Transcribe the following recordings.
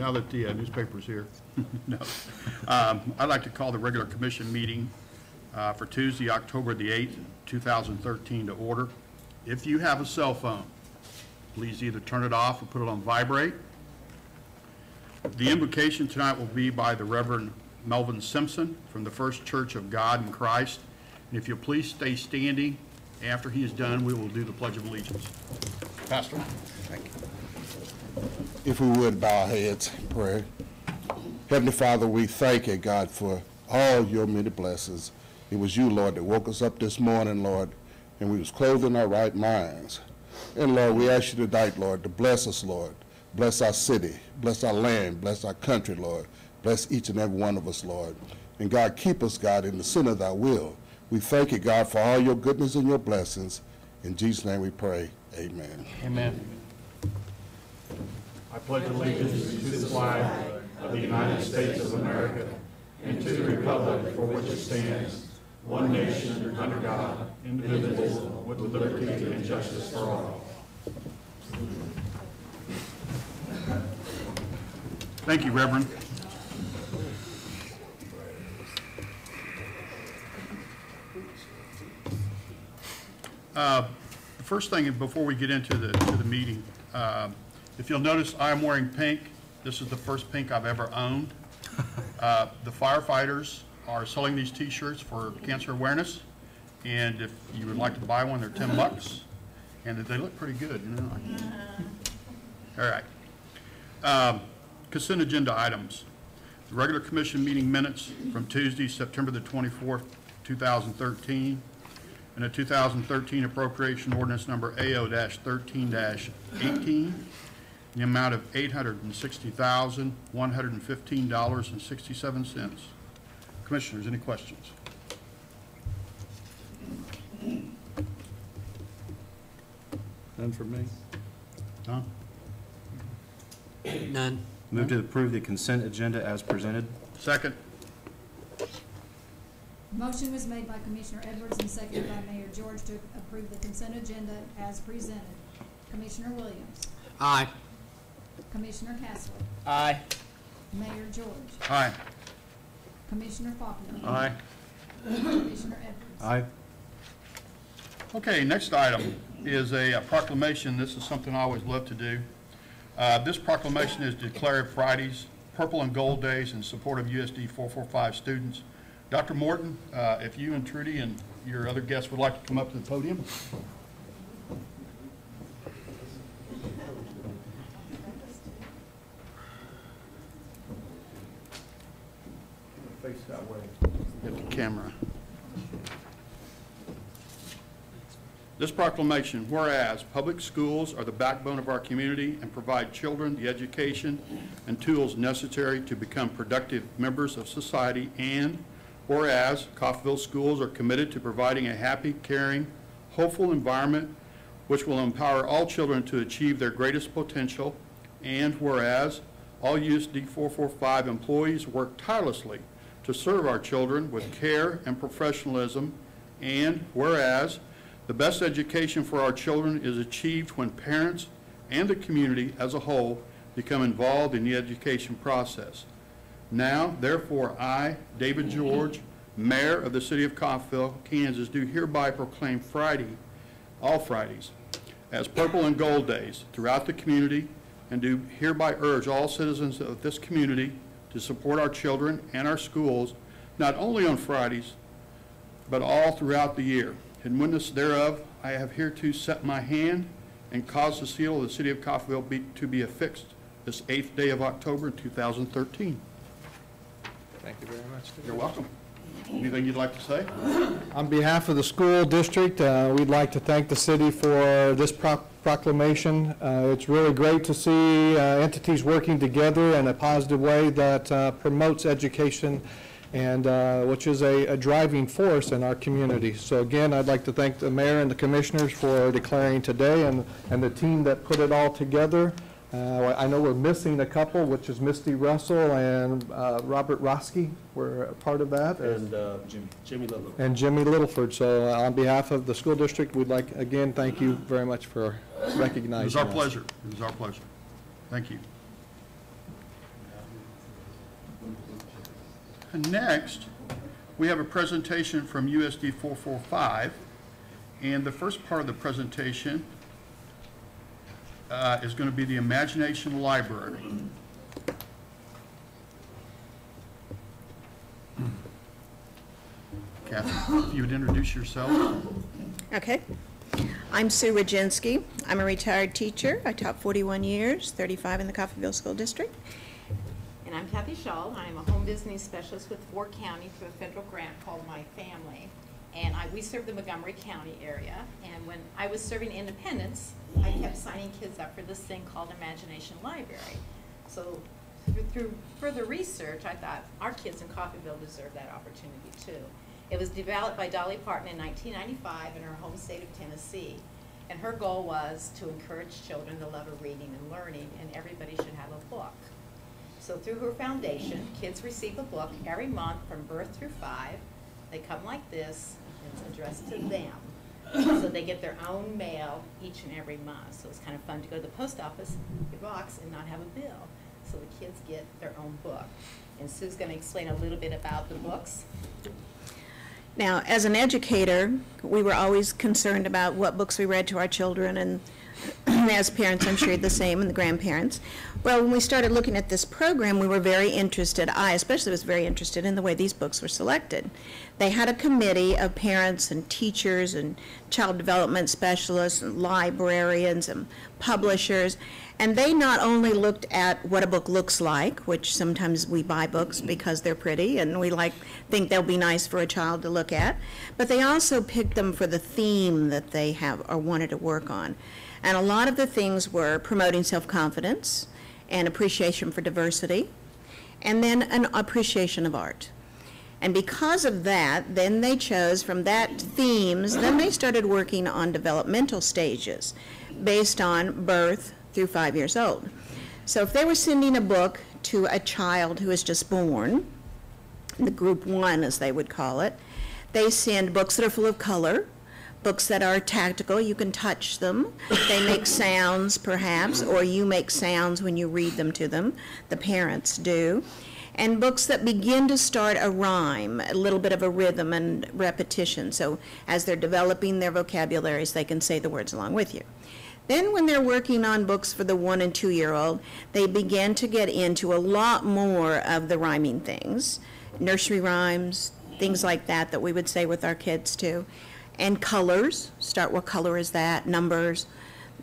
now that the uh, newspaper's here. No. Um, I'd like to call the regular commission meeting uh, for Tuesday, October the 8th, 2013 to order. If you have a cell phone, please either turn it off or put it on vibrate. The invocation tonight will be by the Reverend Melvin Simpson from the First Church of God in Christ. And if you'll please stay standing, after he is done, we will do the Pledge of Allegiance. Pastor? If we would bow our heads in prayer. Heavenly Father, we thank you, God, for all your many blessings. It was you, Lord, that woke us up this morning, Lord, and we was clothed in our right minds. And Lord, we ask you tonight, Lord, to bless us, Lord. Bless our city, bless our land, bless our country, Lord. Bless each and every one of us, Lord. And God, keep us, God, in the center of thy will. We thank you, God, for all your goodness and your blessings. In Jesus' name we pray. Amen. Amen. I pledge allegiance to the flag of the United States of America and to the republic for which it stands, one nation, under God, indivisible, with liberty and justice for all. Thank you, Reverend. Uh, The first thing, before we get into the, the meeting, uh, if you'll notice, I am wearing pink. This is the first pink I've ever owned. Uh, The firefighters are selling these T-shirts for cancer awareness, and if you would like to buy one, they're 10 bucks, and they look pretty good, you know? All right. Um, Consent agenda items. The regular commission meeting minutes from Tuesday, September the 24th, 2013, and the 2013 appropriation ordinance number AO-13-18, the amount of $860,115.67. Commissioners, any questions? None for me. Tom? None. Move to approve the consent agenda as presented. Second? Motion was made by Commissioner Edwards and seconded by Mayor George to approve the consent agenda as presented. Commissioner Williams, Aye. Commissioner Castle, Aye. Mayor George, Aye. Commissioner Faulkner. Aye. Commissioner Edwards. Aye. Okay, next item is a proclamation. This is something I always love to do. Uh, This proclamation is declared Fridays Purple and Gold Days in support of USD 445 students. Dr. Morton, uh, if you and Trudy and your other guests would like to come up to the podium. Face that way. Get the camera. This proclamation, whereas public schools are the backbone of our community and provide children the education and tools necessary to become productive members of society, and whereas Coffeyville schools are committed to providing a happy, caring, hopeful environment which will empower all children to achieve their greatest potential, and whereas all USD 445 employees work tirelessly to serve our children with care and professionalism, and whereas the best education for our children is achieved when parents and the community as a whole become involved in the education process. Now, therefore, I, David George, Mayor of the City of Coffeyville, Kansas, do hereby proclaim Friday, all Fridays, as Purple and Gold Days throughout the community, and do hereby urge all citizens of this community to support our children and our schools, not only on Fridays, but all throughout the year. In witness thereof, I have hereto set my hand and caused the seal of the city of Coffeyville be- to be affixed this eighth day of October 2013. Thank you very much. You're welcome. Anything you'd like to say? On behalf of the school district, uh, we'd like to thank the city for this pro- proclamation. Uh, It's really great to see uh, entities working together in a positive way that uh, promotes education and uh, which is a a driving force in our community. So again, I'd like to thank the mayor and the commissioners for declaring today and and the team that put it all together. Uh, I know we're missing a couple, which is Misty Russell and uh, Robert Roski were a part of that. And uh, Jimmy, Jimmy Ludlow. and Jimmy Littleford. So uh, on behalf of the school district, we'd like, again, thank you very much for recognizing It was our us. pleasure. It was our pleasure. Thank you. Next, we have a presentation from USD 445, and the first part of the presentation uh, is going to be the Imagination Library. Kathy, if you would introduce yourself. Okay. I'm Sue Rajinski. I'm a retired teacher. I taught 41 years, 35 in the Coffeyville School District. And I'm Kathy Shaw. I'm a home visiting specialist with Four County through a federal grant called My Family. We serve the Montgomery County area. And when I was serving Independence, I kept signing kids up for this thing called Imagination Library. So through, through further research, I thought our kids in Coffeyville deserve that opportunity too. It was developed by Dolly Parton in 1995 in her home state of Tennessee. And her goal was to encourage children the love of reading and learning, and everybody should have a book. So through her foundation, kids receive a book every month from birth through five. They come like this, addressed to them. So they get their own mail each and every month. So it's kind of fun to go to the post office, get box, and not have a bill. So the kids get their own book. And Sue's gonna explain a little bit about the books. Now, as an educator, we were always concerned about what books we read to our children, and as parents, I'm sure the same, and the grandparents. Well, when we started looking at this program, we were very interested, I especially was very interested in the way these books were selected. They had a committee of parents and teachers and child development specialists and librarians and publishers, and they not only looked at what a book looks like, which sometimes we buy books because they're pretty and we like think they'll be nice for a child to look at, but they also picked them for the theme that they have or wanted to work on. And a lot of the things were promoting self-confidence and appreciation for diversity, and then an appreciation of art. And because of that, then they chose from that themes, then they started working on developmental stages based on birth through five years old. So if they were sending a book to a child who is just born, the group one as they would call it, they send books that are full of color, books that are tactical, you can touch them. They make sounds perhaps, or you make sounds when you read them to them, the parents do. And books that begin to start a rhyme, a little bit of a rhythm and repetition. So as they're developing their vocabularies, they can say the words along with you. Then when they're working on books for the one and two year old, they begin to get into a lot more of the rhyming things, nursery rhymes, things like that that we would say with our kids too. And colors, start what color is that, numbers,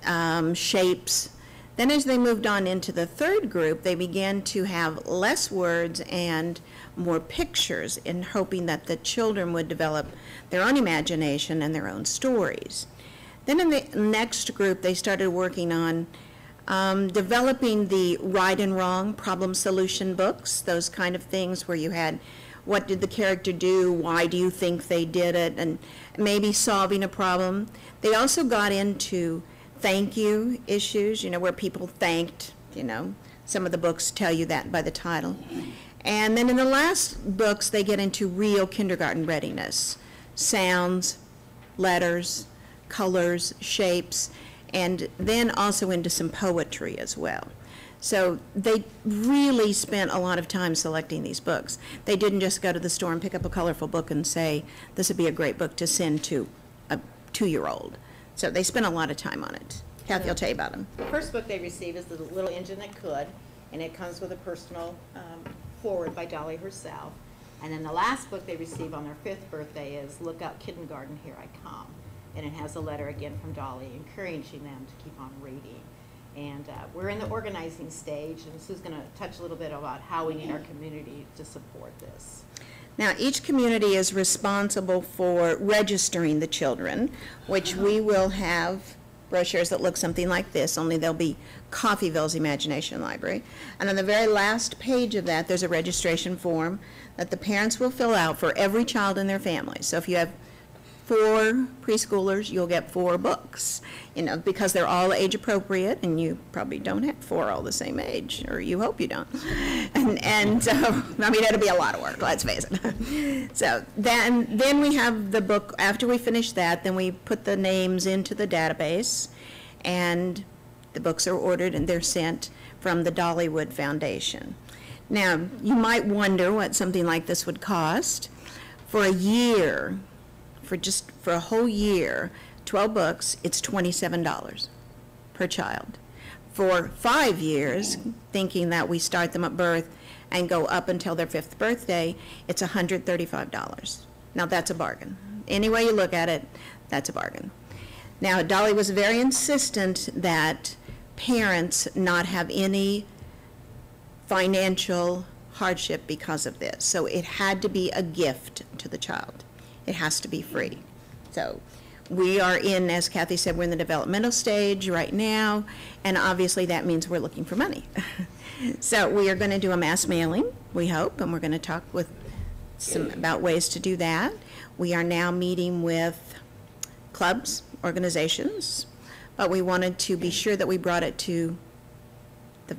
um, shapes. Then as they moved on into the third group, they began to have less words and more pictures in hoping that the children would develop their own imagination and their own stories. Then in the next group, they started working on um, developing the right and wrong problem solution books, those kind of things where you had what did the character do, why do you think they did it, and maybe solving a problem. They also got into thank you issues, you know, where people thanked, you know, some of the books tell you that by the title. And then in the last books, they get into real kindergarten readiness sounds, letters, colors, shapes, and then also into some poetry as well. So they really spent a lot of time selecting these books. They didn't just go to the store and pick up a colorful book and say, this would be a great book to send to a two-year-old. So they spent a lot of time on it. Kathy will tell you about them. The first book they receive is The Little Engine That Could, and it comes with a personal um, forward by Dolly herself. And then the last book they receive on their fifth birthday is Look Out Kindergarten, Here I Come. And it has a letter again from Dolly encouraging them to keep on reading. And uh, we're in the organizing stage, and Sue's going to touch a little bit about how we need our community to support this. Now, each community is responsible for registering the children, which we will have brochures that look something like this, only they'll be Coffeyville's Imagination Library. And on the very last page of that, there's a registration form that the parents will fill out for every child in their family. So if you have four preschoolers, you'll get four books, you know, because they're all age appropriate, and you probably don't have four all the same age, or you hope you don't. And, and uh, so, I mean, it'll be a lot of work, let's face it. So then, then we have the book, after we finish that, then we put the names into the database, and the books are ordered and they're sent from the Dollywood Foundation. Now, you might wonder what something like this would cost. For a year, for just, for a whole year, 12 books, it's $27 per child. For five years, thinking that we start them at birth and go up until their fifth birthday, it's $135. Now, that's a bargain. Any way you look at it, that's a bargain. Now, Dolly was very insistent that parents not have any financial hardship because of this. So it had to be a gift to the child. It has to be free. So we are in, as Kathy said, we're in the developmental stage right now, and obviously that means we're looking for money. So we are going to do a mass mailing, we hope, and we're going to talk with some, about ways to do that. We are now meeting with clubs, organizations, but we wanted to be sure that we brought it to the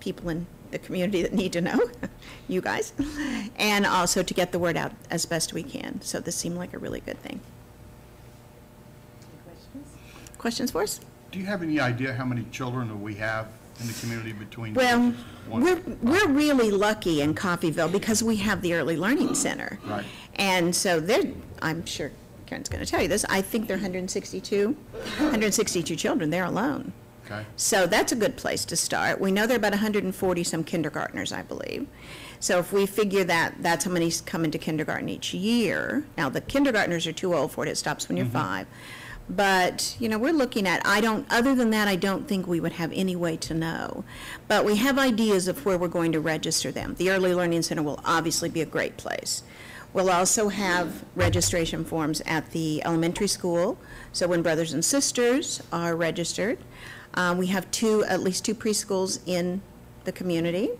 people in the community that need to know, you guys, and also to get the word out as best we can. So this seemed like a really good thing. Questions? Questions for us? Do you have any idea how many children that we have in the community between? Well, we're, we're really lucky in Coffeyville because we have the Early Learning Center. Right. And so they're, I'm sure Karen's going to tell you this, I think there are 162, 162 children there alone. Okay. So that's a good place to start. We know there are about 140 some kindergartners, I believe. So if we figure that, that's how many come into kindergarten each year. Now, the kindergartners are too old for it, it stops when you're mm-hmm. five. But, you know, we're looking at, I don't, other than that, I don't think we would have any way to know. But we have ideas of where we're going to register them. The Early Learning Center will obviously be a great place. We'll also have registration forms at the elementary school, so when brothers and sisters are registered. Uh, we have two, at least two preschools in the community.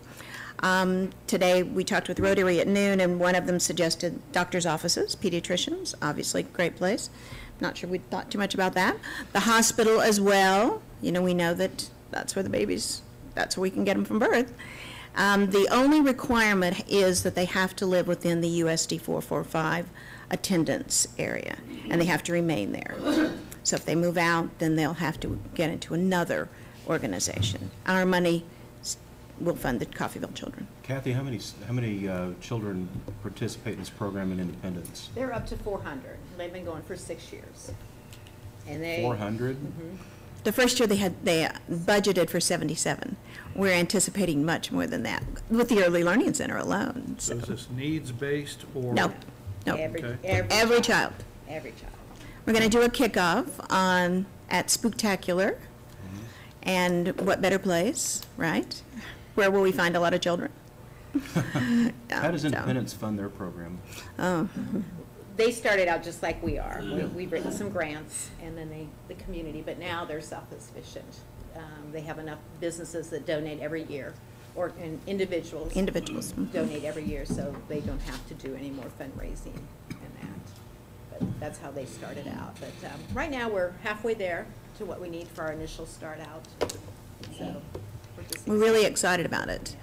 Um, Today, we talked with Rotary at noon, and one of them suggested doctor's offices, pediatricians, obviously, great place. Not sure we thought too much about that. The hospital as well, you know, we know that that's where the babies, that's where we can get them from birth. Um, The only requirement is that they have to live within the USD 445 attendance area, and they have to remain there. So if they move out, then they'll have to get into another organization. Our money will fund the Coffeyville children. Kathy, how many, how many uh, children participate in this program in Independence? They're up to 400. They've been going for six years. And they. 400? The first year they had, they uh, budgeted for 77. We're anticipating much more than that with the Early Learning Center alone, So so. is this needs-based or? No, no, Every, Okay. every. every child. Every child. We're going to do a kickoff on, at Spooktacular. And what better place, right? Where will we find a lot of children? How does So- Independence fund their program? Oh, They started out just like we are. We- We've written some grants and then they, the community, but now they're self-sufficient. Um, They have enough businesses that donate every year, or and individuals. individuals. Donate every year, so they don't have to do any more fundraising and that. But that's how they started out. But um, right now, we're halfway there to what we need for our initial start out. So we're just. We're really excited about it.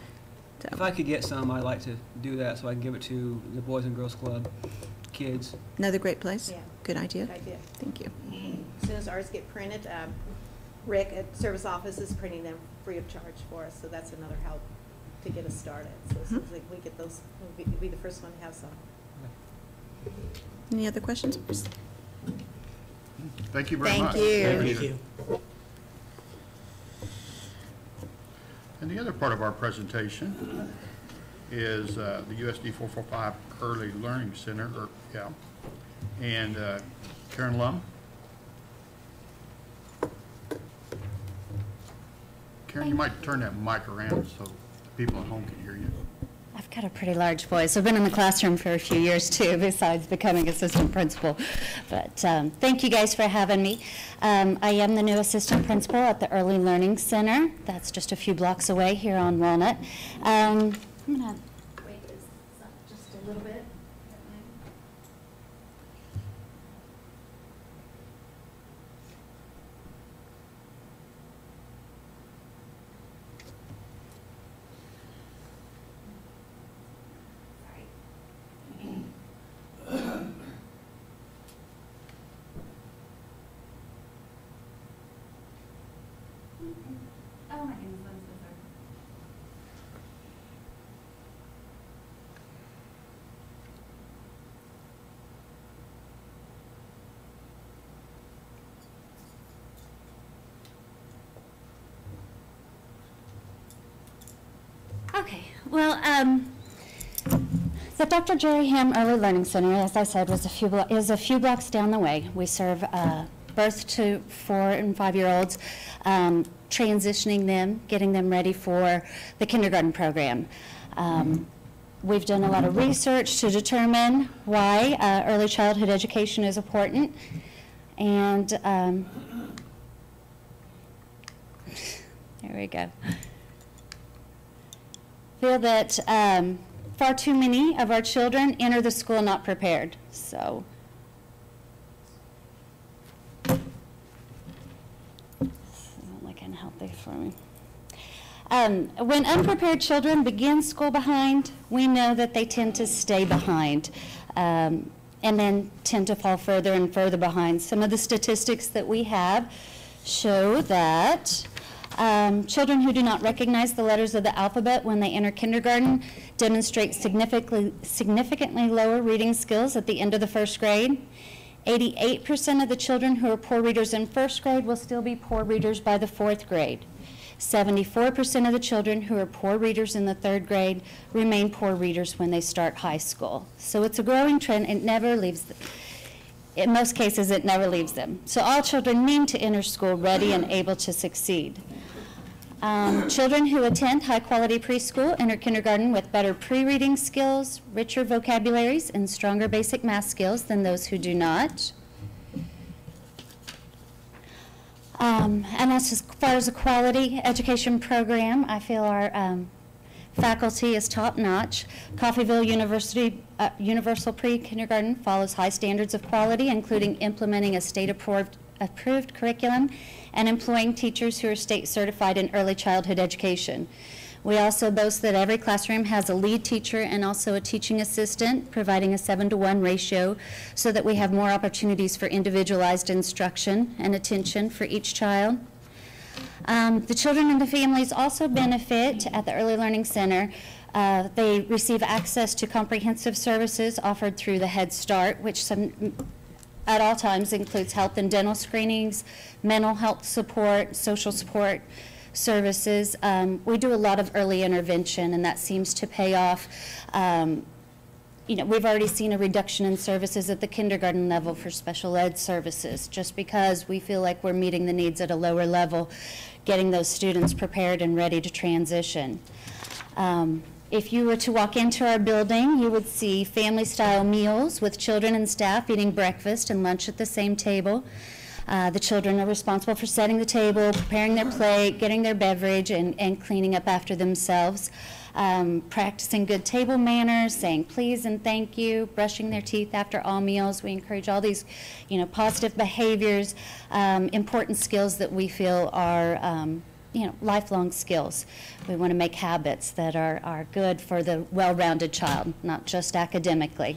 So- If I could get some, I'd like to do that, so I can give it to the Boys and Girls Club kids. Another great place? Yeah. Good idea? Good idea. Thank you. As soon as ours get printed, um, Rick at Service Office is printing them free of charge for us, so that's another help to get us started. So as soon as we get those, we'll be, we'll be the first one to have some. Any other questions? Thank you very Thank much. you. Appreciate it. And the other part of our presentation is uh, the USD 445 Early Learning Center, or, yeah, and uh, Karen Lum. Karen, you might turn that mic around so people at home can hear you. I've got a pretty large voice. I've been in the classroom for a few years too, besides becoming assistant principal. But um, thank you guys for having me. Um, I am the new assistant principal at the Early Learning Center. That's just a few blocks away here on Walnut. Um, I'm gonna wait this up just a little bit. Um, the Dr. Jerry Ham Early Learning Center, as I said, was a few is a few blocks down the way. We serve uh, birth to four and five-year-olds, um, transitioning them, getting them ready for the kindergarten program. Um, We've done a lot of research to determine why uh, early childhood education is important. And um, there we go. Feel that um, far too many of our children enter the school not prepared. So looking healthy for me. Um, when unprepared children begin school behind, we know that they tend to stay behind um, and then tend to fall further and further behind. Some of the statistics that we have show that um, children who do not recognize the letters of the alphabet when they enter kindergarten demonstrate significantly, significantly lower reading skills at the end of the first grade. 88% of the children who are poor readers in first grade will still be poor readers by the fourth grade. 74% of the children who are poor readers in the third grade remain poor readers when they start high school. So it's a growing trend. It never leaves, in most cases, it never leaves them. So all children need to enter school ready and able to succeed. Um, children who attend high-quality preschool enter kindergarten with better pre-reading skills, richer vocabularies, and stronger basic math skills than those who do not. Um, and as far as a quality education program, I feel our um, faculty is top-notch. Coffeyville University uh, Universal Pre-Kindergarten follows high standards of quality, including implementing a state-approved approved curriculum and employing teachers who are state certified in early childhood education. We also boast that every classroom has a lead teacher and also a teaching assistant, providing a seven to one ratio so that we have more opportunities for individualized instruction and attention for each child. Um, the children and the families also benefit at the Early Learning Center. Uh, they receive access to comprehensive services offered through the Head Start, which some, at all times includes health and dental screenings, mental health support, social support, services. Um, we do a lot of early intervention, and that seems to pay off. Um, you know, we've already seen a reduction in services at the kindergarten level for special ed services, just because we feel like we're meeting the needs at a lower level, getting those students prepared and ready to transition. Um, if you were to walk into our building, you would see family-style meals with children and staff eating breakfast and lunch at the same table. Uh, the children are responsible for setting the table, preparing their plate, getting their beverage, and, and cleaning up after themselves. Um, practicing good table manners, saying please and thank you, brushing their teeth after all meals. We encourage all these, you know, positive behaviors, um, important skills that we feel are, um, you know, lifelong skills. We want to make habits that are, are good for the well-rounded child, not just academically.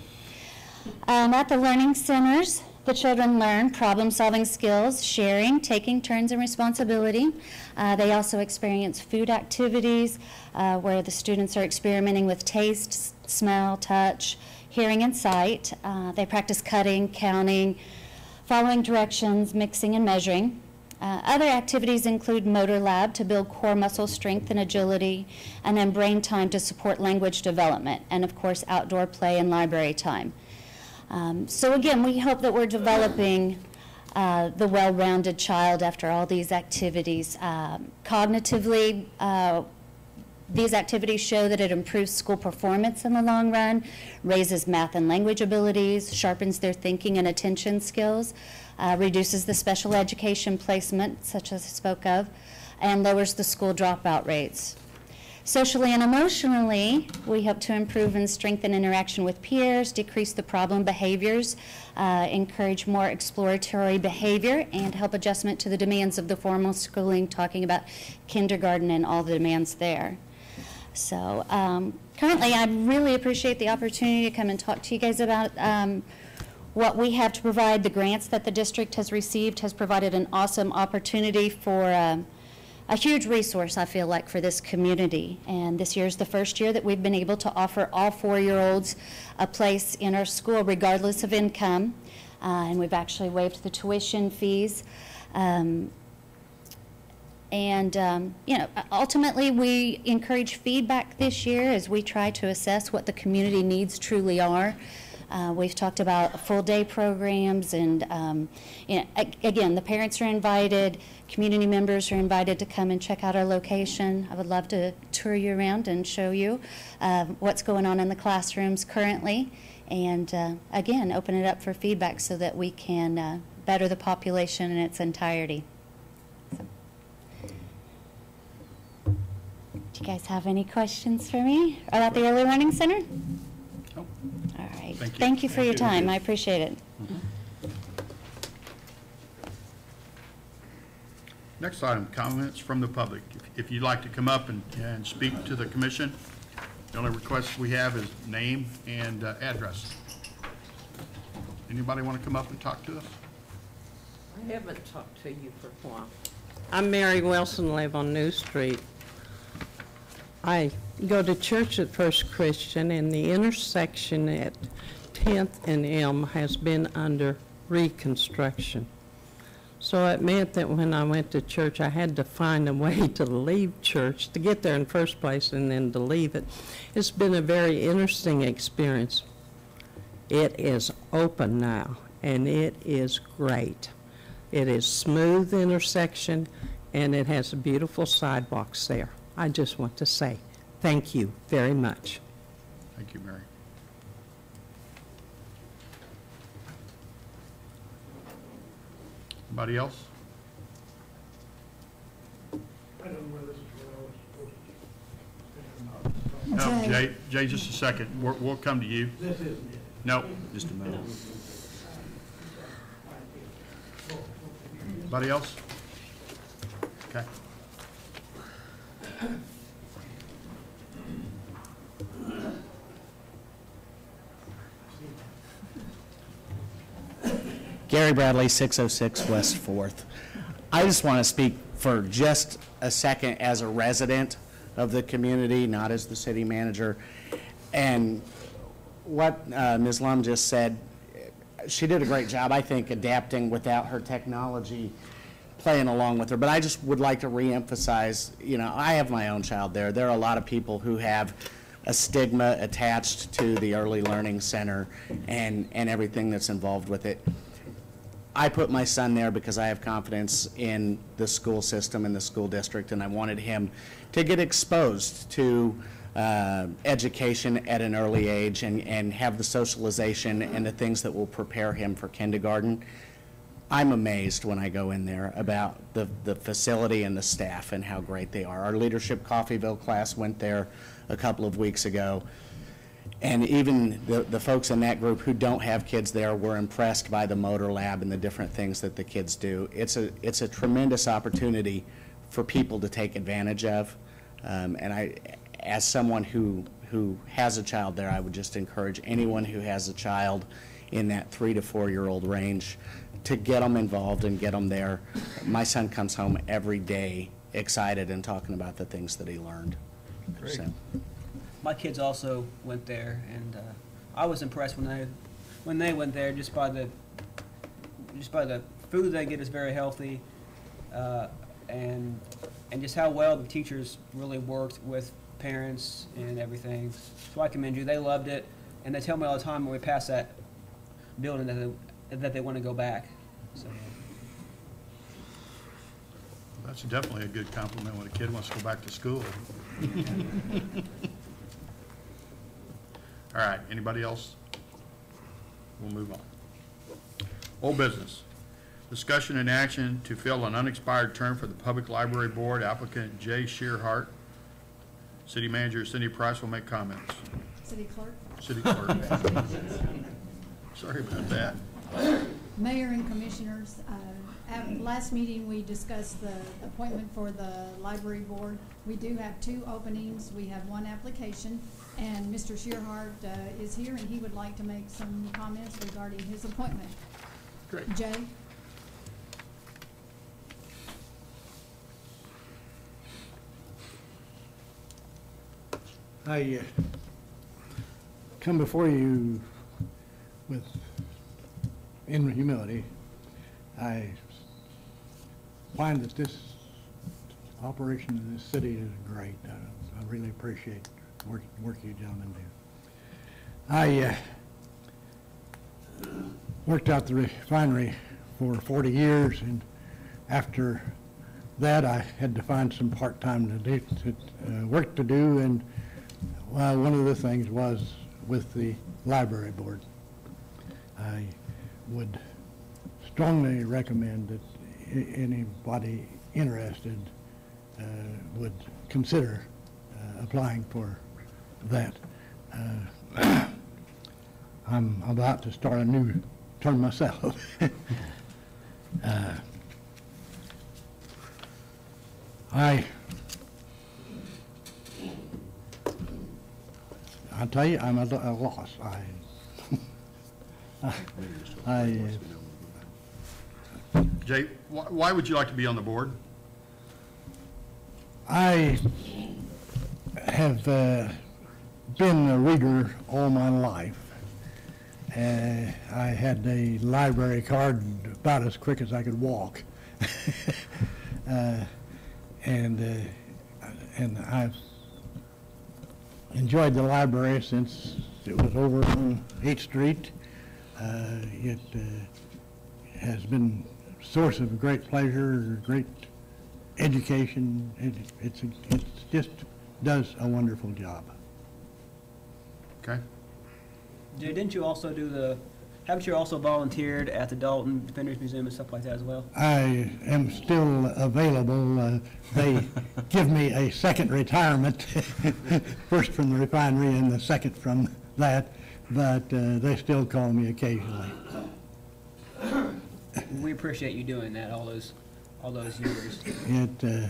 Um, at the learning centers, the children learn problem-solving skills, sharing, taking turns and responsibility. Uh, they also experience food activities uh, where the students are experimenting with taste, smell, touch, hearing, and sight. Uh, they practice cutting, counting, following directions, mixing, and measuring. Uh, other activities include motor lab to build core muscle strength and agility, and then brain time to support language development, and of course outdoor play and library time. Um, so again, we hope that we're developing uh, the well-rounded child after all these activities. Um, cognitively, uh, these activities show that it improves school performance in the long run, raises math and language abilities, sharpens their thinking and attention skills, uh, reduces the special education placement, such as I spoke of, and lowers the school dropout rates. Socially and emotionally, we hope to improve and strengthen interaction with peers, decrease the problem behaviors, uh, encourage more exploratory behavior, and help adjustment to the demands of the formal schooling, talking about kindergarten and all the demands there. So um, currently, I really appreciate the opportunity to come and talk to you guys about um, what we have to provide. The grants that the district has received has provided an awesome opportunity for um, a huge resource, I feel like, for this community. And this year is the first year that we've been able to offer all four-year-olds a place in our school regardless of income. Uh, and we've actually waived the tuition fees. Um, And, um, you know, ultimately, we encourage feedback this year as we try to assess what the community needs truly are. Uh, We've talked about full-day programs and, um, you know, again, the parents are invited, community members are invited to come and check out our location. I would love to tour you around and show you uh, what's going on in the classrooms currently. And uh, again, open it up for feedback so that we can uh, better the population in its entirety. Do you guys have any questions for me about the Early Learning Center? Nope. All right. Thank you. Thank you for Thank your you. time. I appreciate it. Next item, comments from the public. If- If you'd like to come up and, and speak to the commission, the only request we have is name and uh, address. Anybody want to come up and talk to us? I haven't talked to you for a while. I'm Mary Wilson, live on New Street. I go to church at First Christian, and the intersection at 10th and M has been under reconstruction. So it meant that when I went to church, I had to find a way to leave church, to get there in first place and then to leave it. It's been a very interesting experience. It is open now, and it is great. It is smooth intersection, and it has a beautiful sidewalks there. I just want to say, thank you very much. Thank you, Mary. Anybody else? No, Jay. Jay, Jay, just a second. We'll, we'll come to you. This is No, Just a moment. anybody else? Okay. Gary Bradley, 606 West 4th. I just want to speak for just a second as a resident of the community, not as the city manager. And what uh, Ms. Lum just said, she did a great job, I think, adapting without her technology playing along with her. But I just would like to reemphasize, you know, I have my own child there. There are a lot of people who have a stigma attached to the Early Learning Center and, and everything that's involved with it. I put my son there because I have confidence in the school system and the school district, and I wanted him to get exposed to uh, education at an early age and, and have the socialization and the things that will prepare him for kindergarten. I'm amazed when I go in there about the, the facility and the staff and how great they are. Our Leadership Coffeyville class went there a couple of weeks ago. And even the, the folks in that group who don't have kids there were impressed by the motor lab and the different things that the kids do. It's a, it's a tremendous opportunity for people to take advantage of. Um, and I, as someone who, who has a child there, I would just encourage anyone who has a child in that three to four-year-old range to get them involved and get them there. My son comes home every day excited and talking about the things that he learned. Great. So. My kids also went there, and uh, I was impressed when they when they went there just by the just by the food they get is very healthy, uh, and and just how well the teachers really worked with parents and everything. So I commend you. They loved it, and they tell me all the time when we pass that building that they, that they want to go back. So. That's definitely a good compliment when a kid wants to go back to school. All right, anybody else? We'll move on. Old business. Discussion and action to fill an unexpired term for the Public Library Board applicant Jay Shearhart. City Manager Cindy Price will make comments. City Clerk? City Clerk. Sorry about that. Mayor and Commissioners, uh, at last meeting, we discussed the appointment for the library board. We do have two openings. We have one application, and Mr. Shearhart uh, is here, and he would like to make some comments regarding his appointment. Great. Jay? I uh, come before you with, in humility. I find that this operation in this city is great. Uh, I really appreciate the work, work you gentlemen do. I uh, worked out the refinery for 40 years, and after that, I had to find some part-time to to, uh, work to do, and well, one of the things was with the library board. I would strongly recommend that anybody interested uh, would consider uh, applying for that. Uh, I'm about to start a new term myself. Uh, I, I tell you, I'm at a loss. I, I, Jay, why why would you like to be on the board? I have uh, been a reader all my life. Uh, I had a library card about as quick as I could walk. Uh, And, uh, and I've enjoyed the library since it was over on 8th Street. Uh, It uh, has been a source of great pleasure, great education. It, it's, it's just does a wonderful job. Okay. Jay, didn't you also do the, haven't you also volunteered at the Dalton Defenders Museum and stuff like that as well? I am still available. Uh, They give me a second retirement, first from the refinery and the second from that, but uh, they still call me occasionally. We appreciate you doing that all those, all those years. It, uh,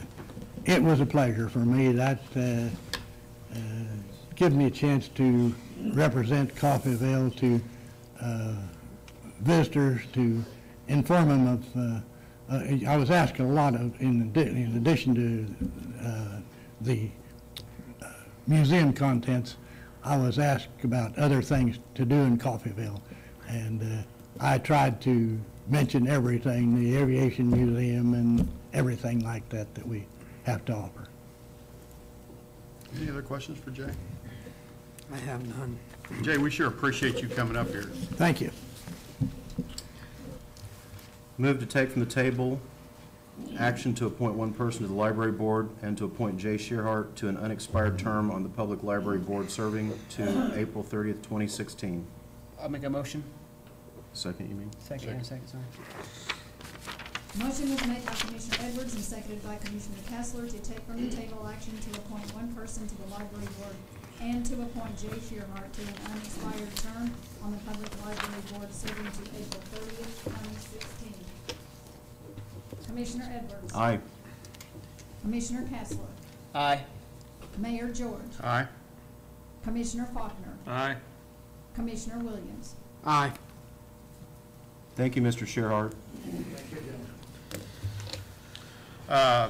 it was a pleasure for me. That uh, uh, me a chance to represent Coffeyville to uh, visitors, to inform them of, uh, uh, I was asked a lot of, in in addition to uh, the uh, museum contents, I was asked about other things to do in Coffeyville. And uh, I tried to mention everything, the Aviation Museum and everything like that that we have to offer. Any other questions for Jay? I have none. Jay, we sure appreciate you coming up here. Thank you. Move to take from the table action to appoint one person to the library board and to appoint Jay Shearhart to an unexpired term on the public library board serving to April 30th, 2016. I'll make a motion. Second, you mean? Second, yeah, second, sorry. Motion was made by Commissioner Edwards and seconded by Commissioner Kessler to take from the table action to appoint one person to the library board and to appoint Jay Shearhart to an unexpired term on the public library board serving to April thirtieth, twenty sixteen. Commissioner Edwards. Aye. Commissioner Kessler. Aye. Mayor George. Aye. Commissioner Faulkner. Aye. Commissioner Williams. Aye. Thank you, Mr. Shearhart. Uh,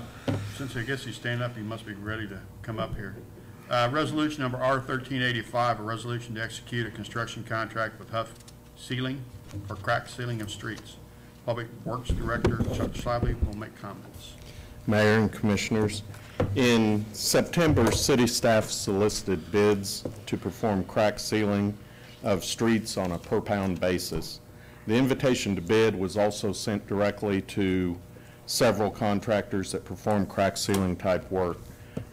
Since I guess he's standing up, he must be ready to come up here. Uh, Resolution number R thirteen eighty-five, a resolution to execute a construction contract with Huff Sealing for crack sealing of streets. Public Works Director Chuck Slavely will make comments. Mayor and Commissioners, in September, city staff solicited bids to perform crack sealing of streets on a per-pound basis. The invitation to bid was also sent directly to several contractors that perform crack sealing type work.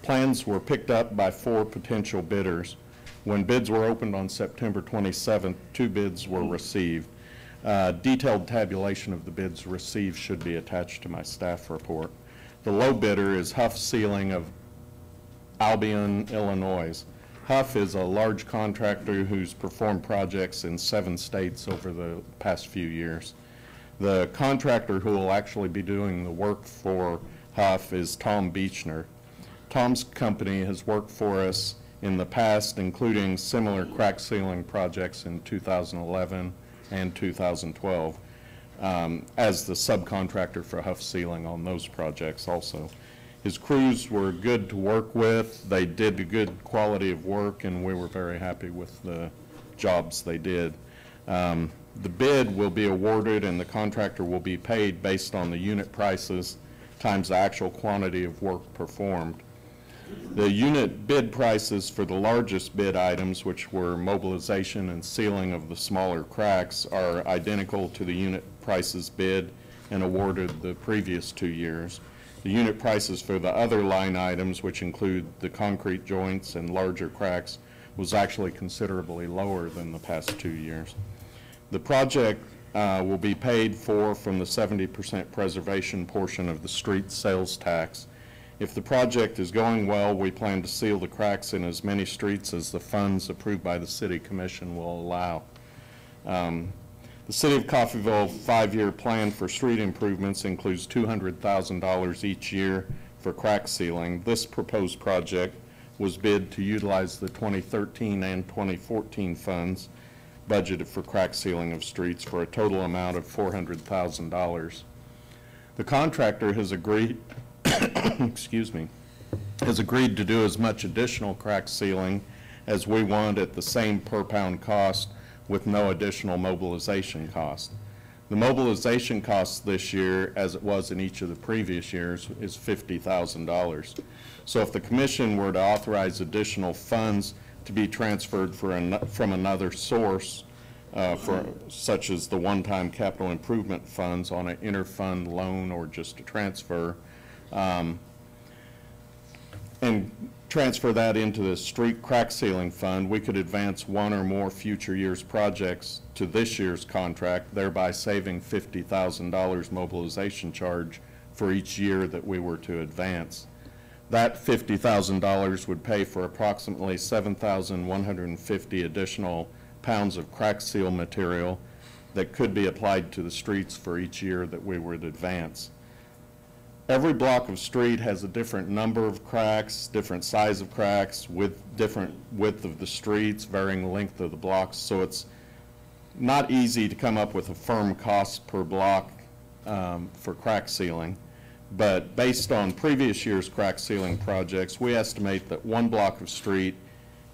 Plans were picked up by four potential bidders. When bids were opened on September 27th, two bids were received. Uh, Detailed tabulation of the bids received should be attached to my staff report. The low bidder is Huff Sealing of Albion, Illinois. Huff is a large contractor who's performed projects in seven states over the past few years. The contractor who will actually be doing the work for Huff is Tom Beechner. Tom's company has worked for us in the past, including similar crack sealing projects in 2011 and 2012, um, as the subcontractor for Huff Sealing on those projects also. His crews were good to work with. They did a good quality of work, and we were very happy with the jobs they did. Um, The bid will be awarded, and the contractor will be paid based on the unit prices times the actual quantity of work performed. The unit bid prices for the largest bid items, which were mobilization and sealing of the smaller cracks, are identical to the unit prices bid and awarded the previous two years. The unit prices for the other line items, which include the concrete joints and larger cracks, was actually considerably lower than the past two years. The project uh, will be paid for from the 70% preservation portion of the street sales tax. If the project is going well, we plan to seal the cracks in as many streets as the funds approved by the city commission will allow. Um, The City of Coffeyville five-year plan for street improvements includes $200,000 each year for crack sealing. This proposed project was bid to utilize the 2013 and 2014 funds budgeted for crack sealing of streets for a total amount of $400,000. The contractor has agreed, excuse me, has agreed to do as much additional crack sealing as we want at the same per-pound cost with no additional mobilization cost. The mobilization cost this year, as it was in each of the previous years, is $50,000. So if the commission were to authorize additional funds to be transferred for an- from another source, uh, for, such as the one-time capital improvement funds on an inter-fund loan or just a transfer, um, and transfer that into the street crack sealing fund, we could advance one or more future year's projects to this year's contract, thereby saving $50,000 mobilization charge for each year that we were to advance. That $50,000 would pay for approximately 7,150 additional pounds of crack seal material that could be applied to the streets for each year that we would advance. Every block of street has a different number of cracks, different size of cracks, with different width of the streets, varying length of the blocks, so it's not easy to come up with a firm cost per block um, for crack sealing. But based on previous year's crack sealing projects, we estimate that one block of street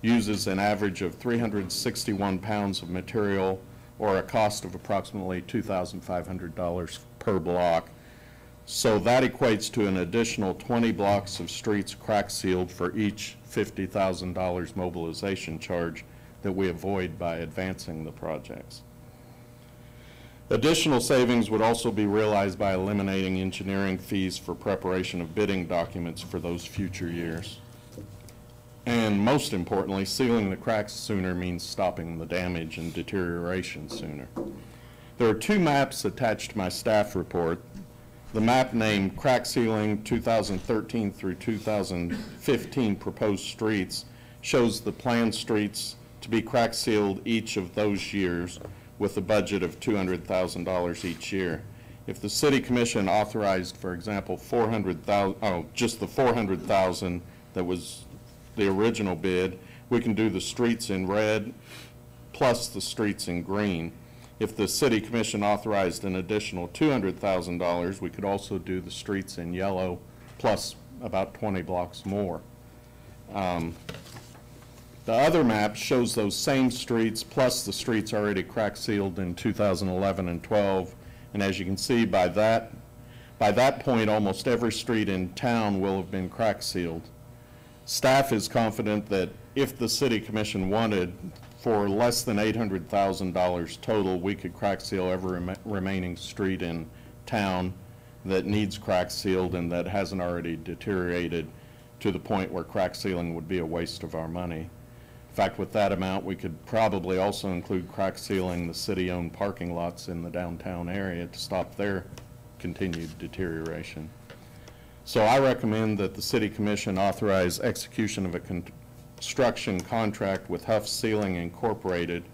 uses an average of 361 pounds of material or a cost of approximately $2,500 per block. So that equates to an additional 20 blocks of streets crack sealed for each $50,000 mobilization charge that we avoid by advancing the projects. Additional savings would also be realized by eliminating engineering fees for preparation of bidding documents for those future years. And most importantly, sealing the cracks sooner means stopping the damage and deterioration sooner. There are two maps attached to my staff report. The map named Crack Sealing 2013 through 2015 Proposed Streets shows the planned streets to be crack sealed each of those years with a budget of $200,000 each year. If the city commission authorized, for example, 400,000, oh, just the 400,000 that was the original bid, we can do the streets in red plus the streets in green. If the city commission authorized an additional $200,000, we could also do the streets in yellow plus about 20 blocks more. Um, The other map shows those same streets plus the streets already crack sealed in 2011 and 12. And as you can see, by that, by that point, almost every street in town will have been crack sealed. Staff is confident that if the city commission wanted, for less than $800,000 total, we could crack seal every rema- remaining street in town that needs crack sealed and that hasn't already deteriorated to the point where crack sealing would be a waste of our money. In fact, with that amount, we could probably also include crack sealing the city-owned parking lots in the downtown area to stop their continued deterioration. So I recommend that the city commission authorize execution of a construction contract with Huff Sealing Incorporated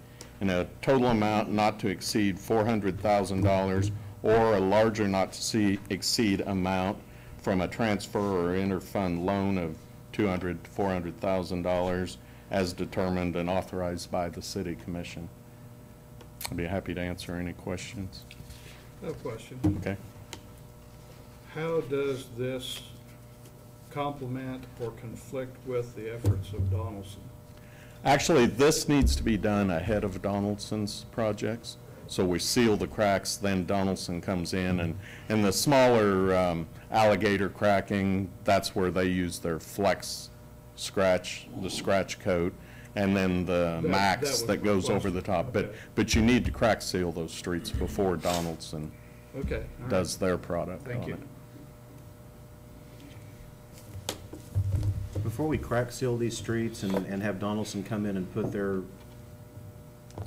in a total amount not to exceed $400,000 or a larger not to see, exceed amount from a transfer or interfund loan of $200,000 to $400,000 as determined and authorized by the city commission. I'd be happy to answer any questions. No question. Okay? How does this complement or conflict with the efforts of Donaldson? Actually, this needs to be done ahead of Donaldson's projects. So we seal the cracks, then Donaldson comes in, and, and the smaller um, alligator cracking, that's where they use their flex scratch, the scratch coat, and then the That- that max that my goes over the top. But, but you need to crack seal those streets before Donaldson Okay. all right. does their product Thank you. it. Before we crack seal these streets and, and have Donaldson come in and put their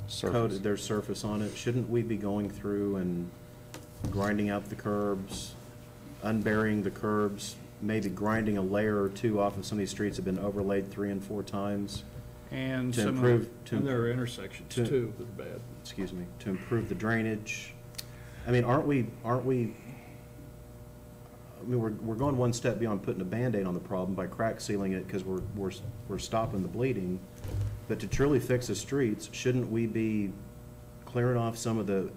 Surface. coat, their surface on it, shouldn't we be going through and grinding out the curbs, unburying the curbs, maybe grinding a layer or two off of some of these streets that have been overlaid three and four times? And to some improve- of, to- and there are intersections to- too with bad. excuse me, to improve the drainage. I mean, aren't we, aren't we, I mean, we're, we're going one step beyond putting a Band-Aid on the problem by crack sealing it because we're, we're, we're stopping the bleeding. But to truly fix the streets, shouldn't we be clearing off some of the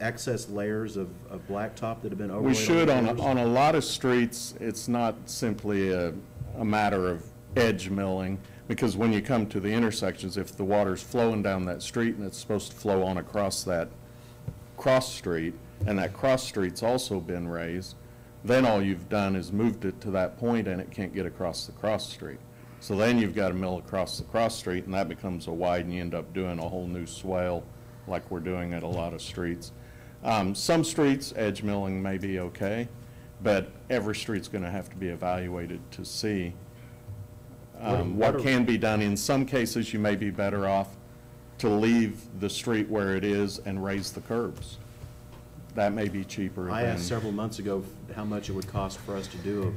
excess layers of, of blacktop that have been overlaid? We should, the on, a- on a lot of streets, it's not simply a, a matter of edge milling, because when you come to the intersections, if the water's flowing down that street and it's supposed to flow on across that cross street, and that cross street's also been raised, then all you've done is moved it to that point and it can't get across the cross street. So then you've got to mill across the cross street, and that becomes a wide, and you end up doing a whole new swale like we're doing at a lot of streets. Um, Some streets, edge milling may be okay, but every street's going to have to be evaluated to see um, What- what what can be done. In some cases, you may be better off to leave the street where it is and raise the curbs. That may be cheaper I asked several months ago how much it would cost for us to do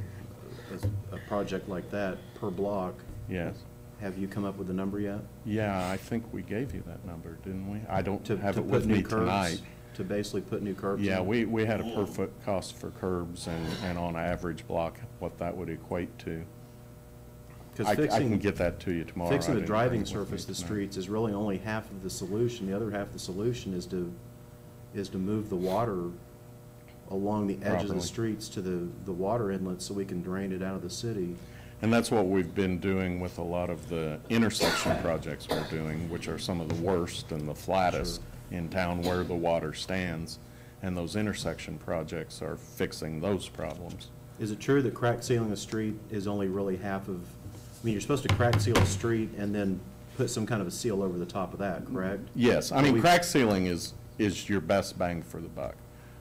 a, a, a project like that per block. yes. Have you come up with a number yet? Yeah, I think we gave you that number, didn't we? I don't To, have to it put with new me curbs? tonight. To basically put new curbs in? Yeah, we, we had a per foot cost for curbs and, and on average block, what that would equate to. I, I fixing- can get that to you tomorrow. Fixing the driving surface, the streets, is really only half of the solution. The other half of the solution is to, is to move the water along the edge of the streets to the, the water inlets so we can drain it out of the city. And that's what we've been doing with a lot of the intersection projects we're doing, which are some of the worst and the flattest in town where the water stands. And those intersection projects are fixing those problems. Is it true that crack sealing a street is only really half of, I mean, you're supposed to crack seal a street and then put some kind of a seal over the top of that, correct? Yes, I mean, crack sealing is, is your best bang for the buck.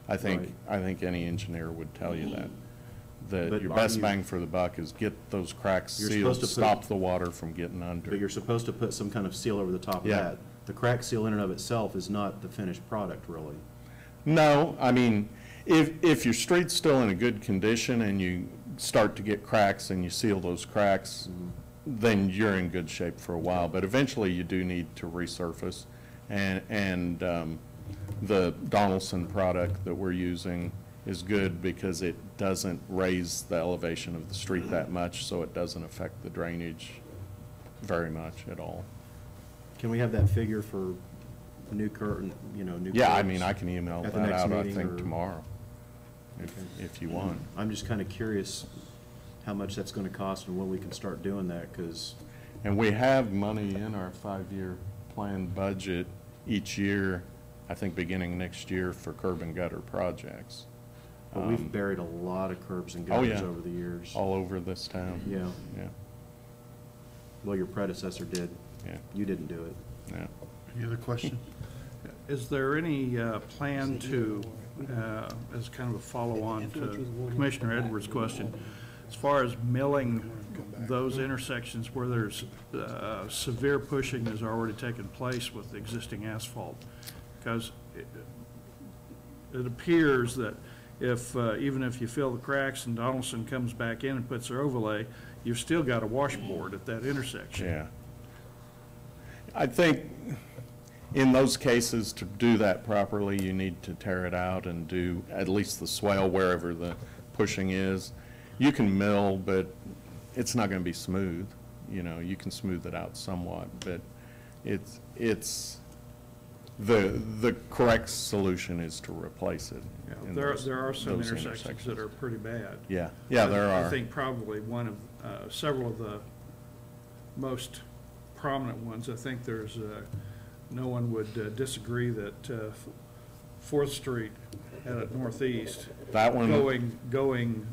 I think. I think any engineer would tell you that. That But your aren't best you- bang for the buck is get those cracks You're sealed, supposed to put- stop the water from getting under. But you're supposed to put some kind of seal over the top of Yeah. that. The crack seal in and of itself is not the finished product, really. No, I mean, if, if your street's still in a good condition and you start to get cracks and you seal those cracks, then you're in good shape for a while, but eventually you do need to resurface. And, and, um, the Donaldson product that we're using is good because it doesn't raise the elevation of the street that much, so it doesn't affect the drainage very much at all. Can we have that figure for new curtain, you know, new Yeah, I mean, I can email at the that next out, I meeting, think, or- tomorrow, if, if you want. I'm just kind of curious how much that's going to cost and when we can start doing that, because And we have money in our five-year plan budget each year, I think beginning next year, for curb and gutter projects. But Um, we've buried a lot of curbs and Oh, gutters yeah. over the years. All over this town. Yeah. Yeah, Well, your predecessor did. yeah, You didn't do it. yeah. Any other question? Is there any uh, plan to, uh, as kind of a follow-on to Commissioner Edwards' question, as far as milling those intersections where there's uh, severe pushing has already taken place with existing asphalt? Because it- it appears that if, uh, even if you fill the cracks and Donaldson comes back in and puts their overlay, you've still got a washboard at that intersection. Yeah. I think in those cases, to do that properly, you need to tear it out and do at least the swale wherever the pushing is. You can mill, but it's not going to be smooth. You know, you can smooth it out somewhat, but it's, it's, the, the correct solution is to replace it. Yeah, in There, those- there are some those intersections that are pretty bad. Yeah, yeah, there I- are. I think probably one of, uh, several of the most prominent ones, I think there's uh, no one would uh, disagree that uh, F- Fourth Street headed northeast. That one- Going, going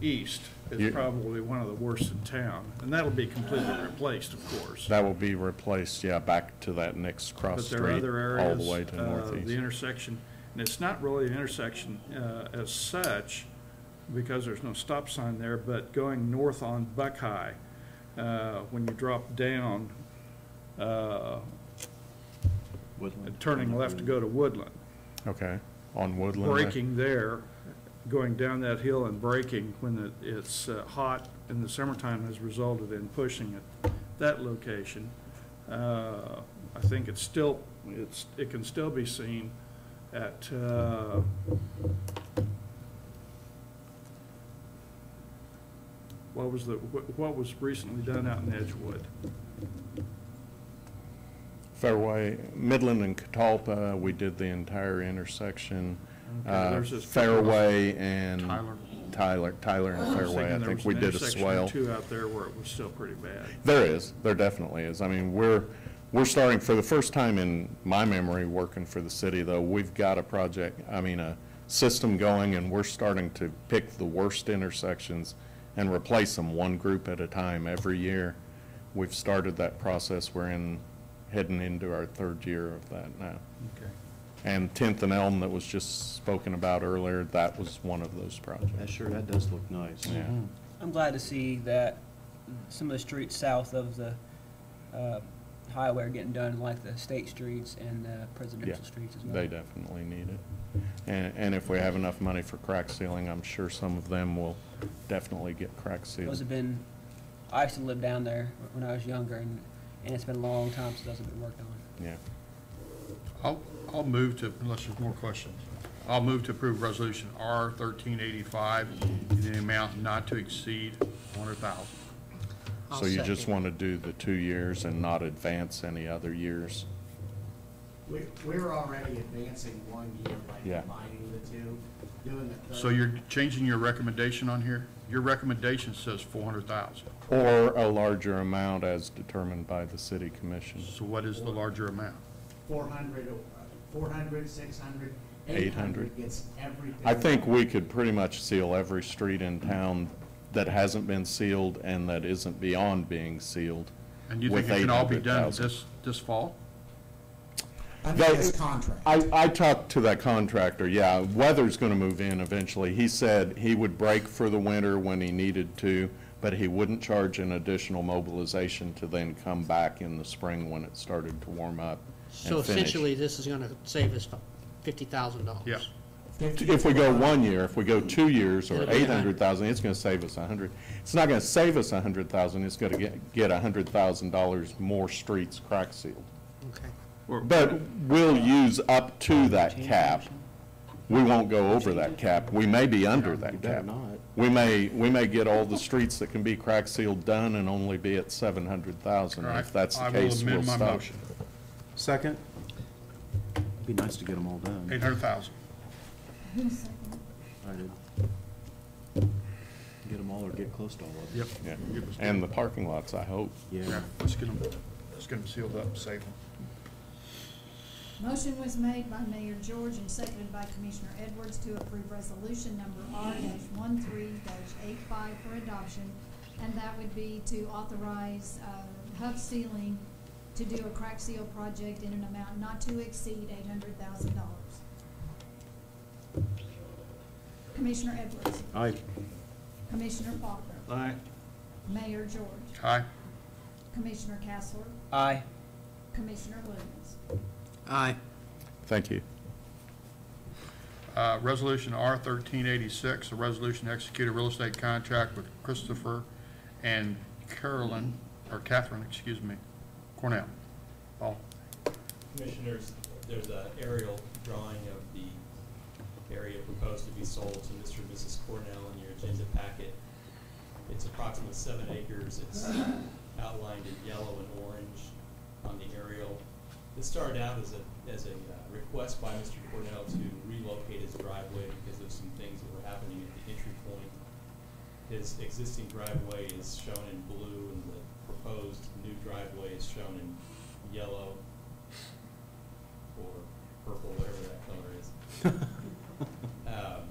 east You- probably one of the worst in town, and that'll be completely replaced, of course. That will be replaced, yeah, back to that next cross But street, there are other areas. all the way to uh, northeast. The intersection, and it's not really an intersection uh, as such, because there's no stop sign there, but going north on Buckeye, uh, when you drop down, uh, and turning left to go to Woodland, Okay, on Woodland. there. braking there, going down that hill and braking when it- it's uh, hot in the summertime has resulted in pushing at that location. Uh, I think it's still, it's, it can still be seen at, uh, what was the, what- what was recently done out in Edgewood? Fairway, Midland and Catalpa, we did the entire intersection. Uh, there's this- Fairway and Tyler. Tyler, Tyler and was Fairway, I there think was we an did a intersection or swale. Two out there where it was still pretty bad. There is, there definitely is. I mean, we're, we're starting, for the first time in my memory, working for the city, though, we've got a project, I mean, a system going, and we're starting to pick the worst intersections and replace them one group at a time every year. We've started that process. We're in, heading into our third year of that now. Okay. And Tenth and Elm that was just spoken about earlier, that was one of those projects. That sure, that does look nice. Yeah. I'm glad to see that some of the streets south of the uh, highway are getting done, like the state streets and uh, Yeah, presidential streets as well. they definitely need it. And, and if we have enough money for crack sealing, I'm sure some of them will definitely get crack Those sealed. have been, I used to live down there when I was younger, and, and it's been a long time since those have been worked on. Yeah. I'll, I'll move to, unless there's more questions, I'll move to approve resolution R thirteen eighty-five in an amount not to exceed one hundred thousand. So you just want to do the two years and not advance any other years? We, we're already advancing one year by Yeah. combining the two, doing the. So you're changing your recommendation on here? Your recommendation says four hundred thousand. Or a larger amount as determined by the city commission? So what is the larger amount? 400, uh, 400, 600, 800. I think we could pretty much seal every street in town that hasn't been sealed and that isn't beyond being sealed. And you think it can all be done this, this fall? I contract. I, I talked to that contractor, yeah, weather's gonna move in eventually. He said he would break for the winter when he needed to, but he wouldn't charge an additional mobilization to then come back in the spring when it started to warm up. So and finish. essentially, this is gonna save us fifty thousand dollars. Yeah. If we go one year, if we go two years or It'll eight hundred thousand, it's gonna save us a hundred. It's not gonna save us a hundred thousand, it's gonna get, get a hundred thousand dollars more streets crack sealed. Okay. But we'll use up to that cap. We won't go over that cap. We may be under that cap. We may, we may get all the streets that can be crack sealed done and only be at seven hundred thousand. All right, If that's the I will case, we'll amend my stop. motion. Second? It'd be nice to get them all done. Eight hundred thousand. Who seconded? I did. Get them all or get close to all of them. Yep. Yeah. It was And the parking lots, I hope. Yeah, Yeah. let's get them, let's get them sealed up, save them. Motion was made by Mayor George and seconded by Commissioner Edwards to approve resolution number R 13 85 for adoption. And that would be to authorize, uh, Hub Sealing to do a crack seal project in an amount not to exceed eight hundred thousand dollars. Commissioner Edwards, Aye. Commissioner Faulkner, Aye. Mayor George, Aye. Commissioner Kessler, Aye. Commissioner Williams. Aye. Thank you. Uh, Resolution R thirteen eighty-six, a resolution to execute a real estate contract with Christopher and Carolyn, or Catherine, excuse me, Cornell. Paul? Commissioners, there's an aerial drawing of the area proposed to be sold to Mr. and Mrs. Cornell in your agenda packet. It's approximately seven acres. It's outlined in yellow and orange on the aerial. This started out as a, as a uh, request by Mr. Cornell to relocate his driveway because of some things that were happening at the entry point. His existing driveway is shown in blue and the proposed new driveways shown in yellow or purple, whatever that color is. um,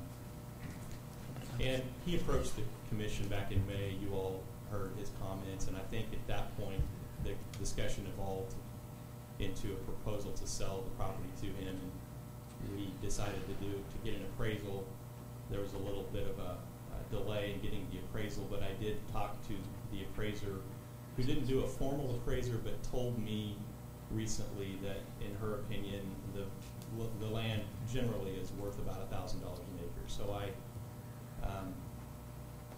and he approached the commission back in May. You all heard his comments, and I think at that point the discussion evolved into a proposal to sell the property to him, and we decided to do to get an appraisal. There was a little bit of a, a delay in getting the appraisal, but I did talk to the appraiser who didn't do a formal appraiser, but told me recently that, in her opinion, the, the land generally is worth about a thousand dollars an acre. So I, um,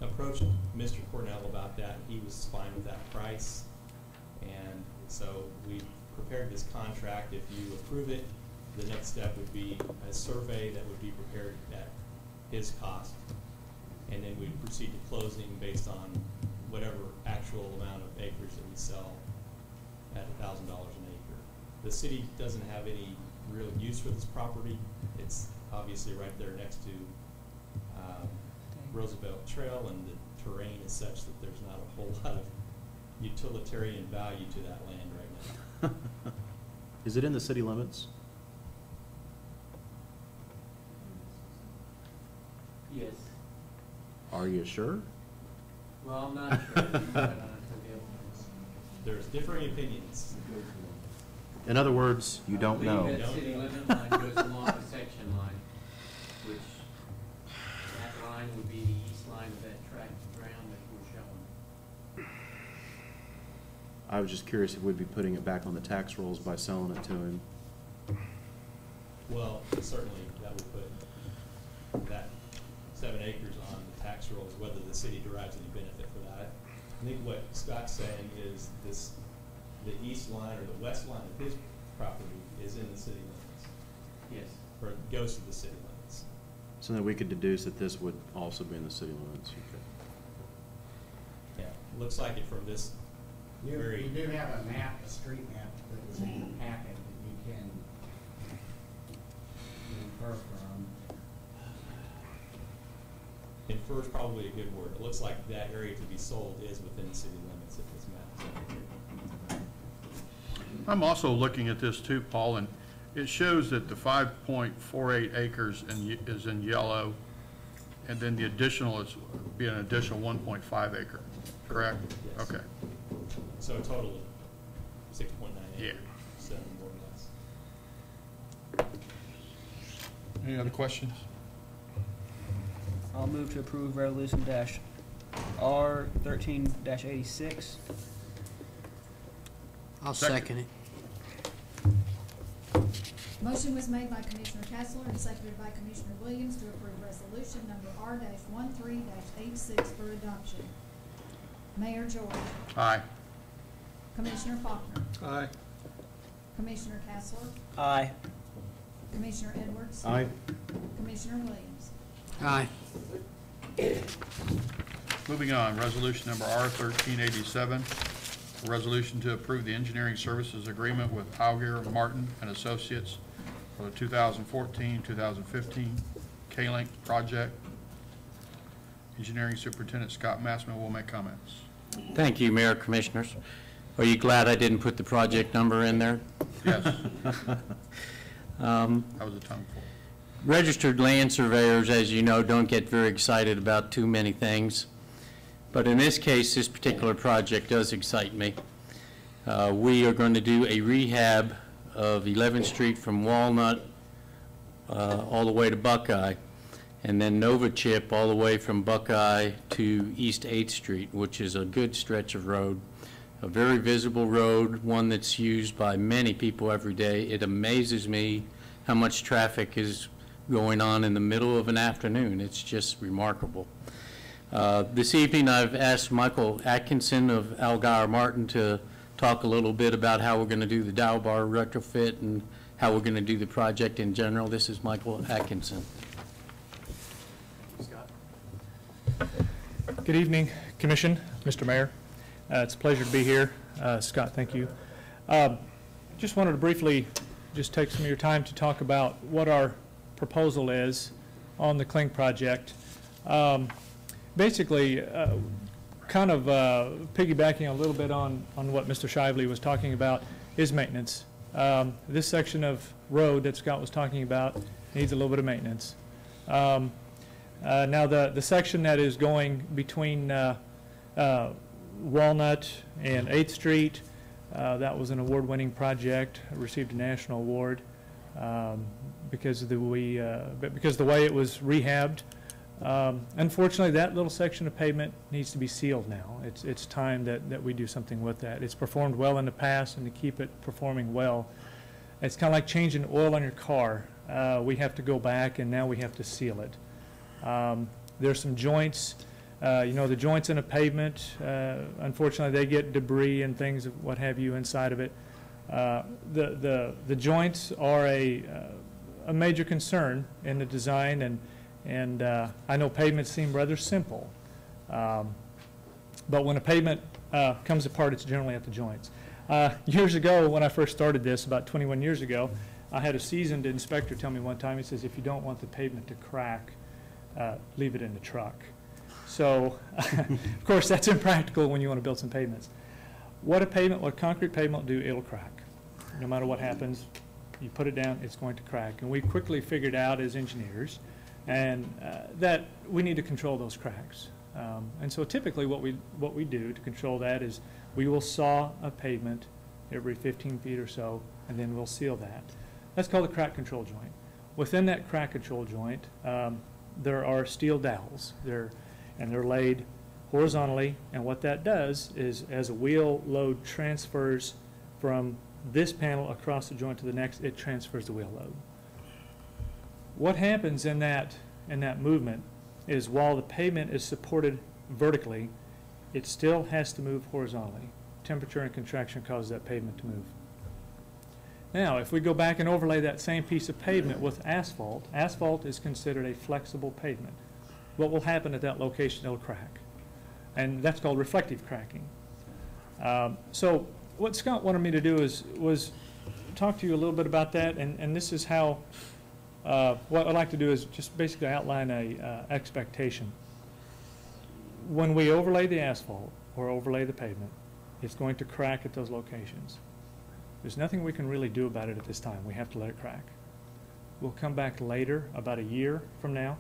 approached Mr. Cornell about that, he was fine with that price. And so we prepared this contract, if you approve it, the next step would be a survey that would be prepared at his cost. And then we'd proceed to closing based on whatever actual amount of acreage that we sell at a thousand dollars an acre. The city doesn't have any real use for this property. It's obviously right there next to, um, Roosevelt Trail and the terrain is such that there's not a whole lot of utilitarian value to that land right now. Is it in the city limits? Yes. Are you sure? Well, I'm not sure. There's differing opinions. In other words, you don't I know. believe that city limit line goes along the section line, which that line would be the east line of that tract of ground that we're showing. I was just curious if we'd be putting it back on the tax rolls by selling it to him. Well, certainly that would put that seven acres on the tax rolls, whether the city derives any benefit for that. I think what Scott's saying is this, the east line or the west line of his property is in the city limits. Yes. Or goes to the city limits. So that we could deduce that this would also be in the city limits. Okay. Yeah, looks like it from this You, very. you do have a map, a street map that was in the packet that you can infer from. Infer is probably a good word. It looks like that area to be sold is within the city limits if this map is I'm also looking at this too, Paul, and it shows that the 5.48 acres in is in yellow, and then the additional is, be an additional 1.5 acre, correct? Yes. Okay. So a total of six point nine Yeah. acres, seven more or less. Any other questions? I'll move to approve resolution dash R thirteen dash eighty-six. I'll Second. second it. Motion was made by Commissioner Kessler and seconded by Commissioner Williams to approve resolution number R one three 86 for adoption. Mayor George. Aye. Commissioner Faulkner. Aye. Commissioner Kessler. Aye. Commissioner Edwards. Aye. Commissioner Williams. Aye. Moving on, resolution number R thirteen eighty-seven, a resolution to approve the engineering services agreement with Allgeier Martin and Associates for the 2014-2015 K-Link project. Engineering Superintendent Scott Massman will make comments. Thank you, Mayor, Commissioners. Are you glad I didn't put the project number in there? Yes. Um, That was a tongue. Registered land surveyors, as you know, don't get very excited about too many things. But in this case, this particular project does excite me. Uh, We are going to do a rehab of 11th Street from Walnut uh, all the way to Buckeye, and then NovaChip all the way from Buckeye to East 8th Street, which is a good stretch of road, a very visible road, one that's used by many people every day. It amazes me how much traffic is going on in the middle of an afternoon. It's just remarkable. Uh, This evening, I've asked Michael Atkinson of Allgeier Martin to talk a little bit about how we're going to do the dowel bar retrofit and how we're going to do the project in general. This is Michael Atkinson. Scott. Good evening, Commission, Mr. Mayor. Uh, It's a pleasure to be here. Uh, Scott, thank you. Um, Just wanted to briefly just take some of your time to talk about what our proposal is on the KLINK project. Um, Basically, uh, kind of uh, piggybacking a little bit on, on what Mr. Shively was talking about is maintenance. Um, This section of road that Scott was talking about needs a little bit of maintenance. Um, Uh, Now, the, the section that is going between uh, uh, Walnut and 8th Street, uh, that was an award-winning project, received a national award um, because of the, we, uh, because the way it was rehabbed. Um, Unfortunately, that little section of pavement needs to be sealed now. It's, it's time that, that we do something with that. It's performed well in the past, and to keep it performing well, it's kind of like changing oil on your car. Uh, We have to go back, and now we have to seal it. Um, There's some joints, uh, you know, the joints in a pavement, uh, unfortunately, they get debris and things, of what have you, inside of it. Uh, The, the, the joints are a, uh, a major concern in the design, and, and uh, I know pavements seem rather simple. Um, But when a pavement uh, comes apart, it's generally at the joints. Uh, Years ago, when I first started this, about 21 years ago, I had a seasoned inspector tell me one time, he says, if you don't want the pavement to crack, uh, leave it in the truck. So, of course, that's impractical when you want to build some pavements. What a pavement, what concrete pavement do, it'll crack. No matter what happens, you put it down, it's going to crack. And we quickly figured out as engineers and uh, that we need to control those cracks. Um, And so typically what we, what we do to control that is we will saw a pavement every 15 feet or so, and then we'll seal that. That's called a crack control joint. Within that crack control joint, um, there are steel dowels. They're, and they're laid horizontally, and what that does is as a wheel load transfers from this panel across the joint to the next, it transfers the wheel load. What happens in that, in that movement is while the pavement is supported vertically, it still has to move horizontally. Temperature and contraction causes that pavement to move. Now, if we go back and overlay that same piece of pavement with asphalt, asphalt is considered a flexible pavement. What will happen at that location? It'll crack. And that's called reflective cracking. Um, So what Scott wanted me to do is, was talk to you a little bit about that, and, and this is how, uh, what I'd like to do is just basically outline a uh, expectation. When we overlay the asphalt or overlay the pavement, it's going to crack at those locations. There's nothing we can really do about it at this time. We have to let it crack. We'll come back later, about a year from now,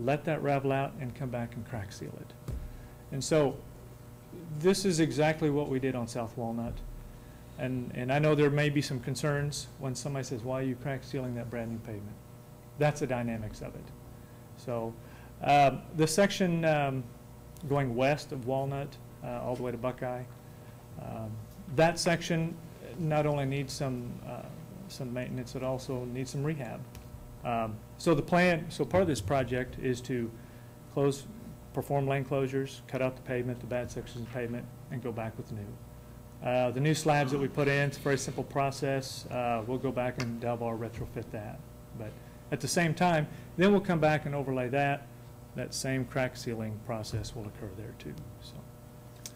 let that ravel out and come back and crack seal it. And so this is exactly what we did on South Walnut. And, and I know there may be some concerns when somebody says, why are you crack sealing that brand new pavement? That's the dynamics of it. So uh, the section um, going west of Walnut, uh, all the way to Buckeye, um, that section not only needs some, uh, some maintenance, it also needs some rehab. Um, So the plan, so part of this project is to close, perform lane closures, cut out the pavement, the bad sections of pavement, and go back with new. Uh, The new slabs that we put in, it's a very simple process. Uh, We'll go back and dowel bar retrofit that. But at the same time, then we'll come back and overlay that. That same crack sealing process will occur there too, so.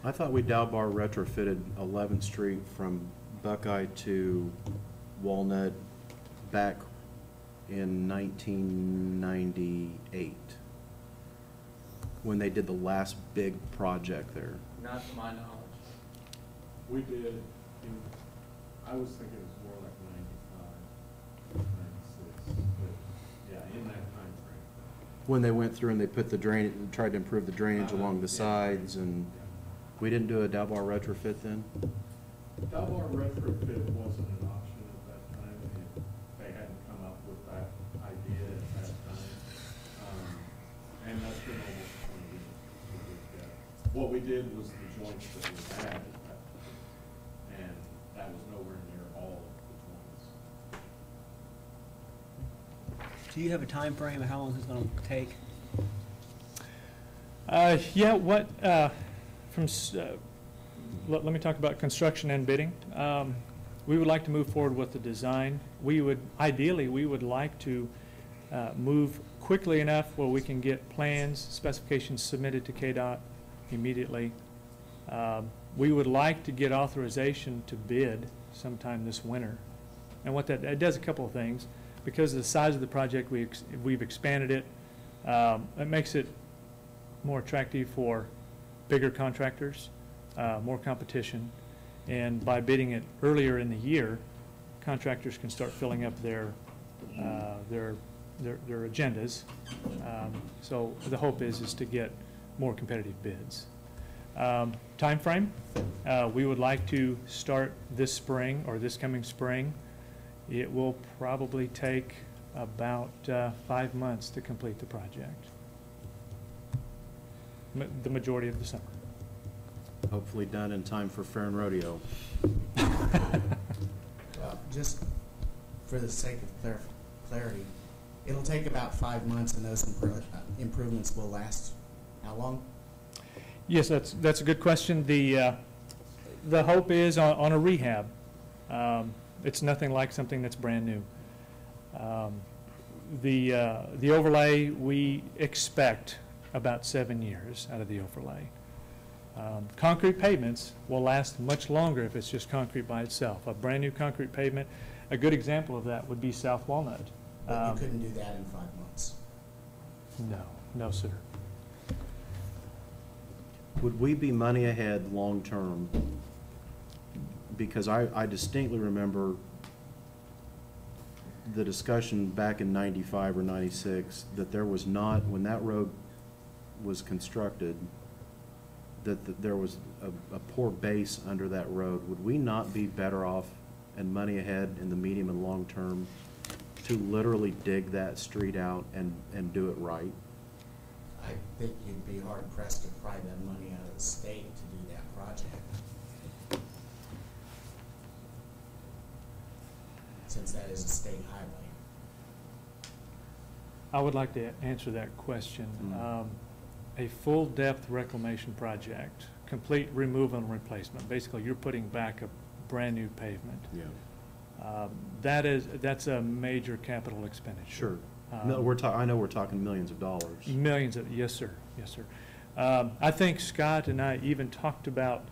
I thought we dowel bar retrofitted 11th Street from Buckeye to Walnut back in 1998, when they did the last big project there. Not to my knowledge. We did, in- I was thinking it was more like ninety-five, ninety-six, but, yeah, in that timeframe. When they went through and they put the drain, tried to improve the drainage uh, along the sides, and we didn't do a dowel bar retrofit then? Dowel bar retrofit wasn't an option at that time, and they hadn't come up with that idea at that time. Um, And that's been almost twenty years. that we've got- What we did was the joints that we had at that time, and that was nowhere near all of the joints. Do you have a time frame of how long it's gonna take? Uh, Yeah, what, uh, from, uh, let let me talk about construction and bidding. Um, We would like to move forward with the design. We would, ideally, we would like to uh, move quickly enough where we can get plans, specifications submitted to KDOT immediately. Um, We would like to get authorization to bid sometime this winter. And what that, it does a couple of things. Because of the size of the project, we, ex- we've expanded it. Um, It makes it more attractive for bigger contractors, uh, more competition. And by bidding it earlier in the year, contractors can start filling up their, uh, their their their agendas. Um, So the hope is, is to get more competitive bids. Um, Timeframe, uh, we would like to start this spring or this coming spring. It will probably take about uh, five months to complete the project. Ma- The majority of the summer. Hopefully done in time for Fair and Rodeo. Well, just for the sake of clar- clarity, it'll take about five months and those impro- uh, improvements will last how long? Yes, that's, that's a good question. The, uh, the hope is on, on a rehab. Um, It's nothing like something that's brand new. Um, The, uh, the overlay, we expect about seven years out of the overlay. Um, Concrete pavements will last much longer if it's just concrete by itself. A brand-new concrete pavement, a good example of that would be South Walnut. But Um, you couldn't do that in five months. No, no, sir. Would we be money ahead long-term? Because I, I distinctly remember the discussion back in ninety-five or ninety-six, that there was not, when that road was constructed, that, that there was a, a poor base under that road. Would we not be better off and money ahead in the medium and long term to literally dig that street out and, and do it right? I think you'd be hard pressed to pry that money out of the state to do that project. Since that is a state highway. I would like to answer that question. Mm. Um, A full-depth reclamation project, complete removal and replacement, basically you're putting back a brand-new pavement. Yeah. Um, That is, that's a major capital expenditure. Sure. Um, No, we're talk, I know we're talking millions of dollars. Millions of, yes, sir, yes, sir. Um, I think Scott and I even talked about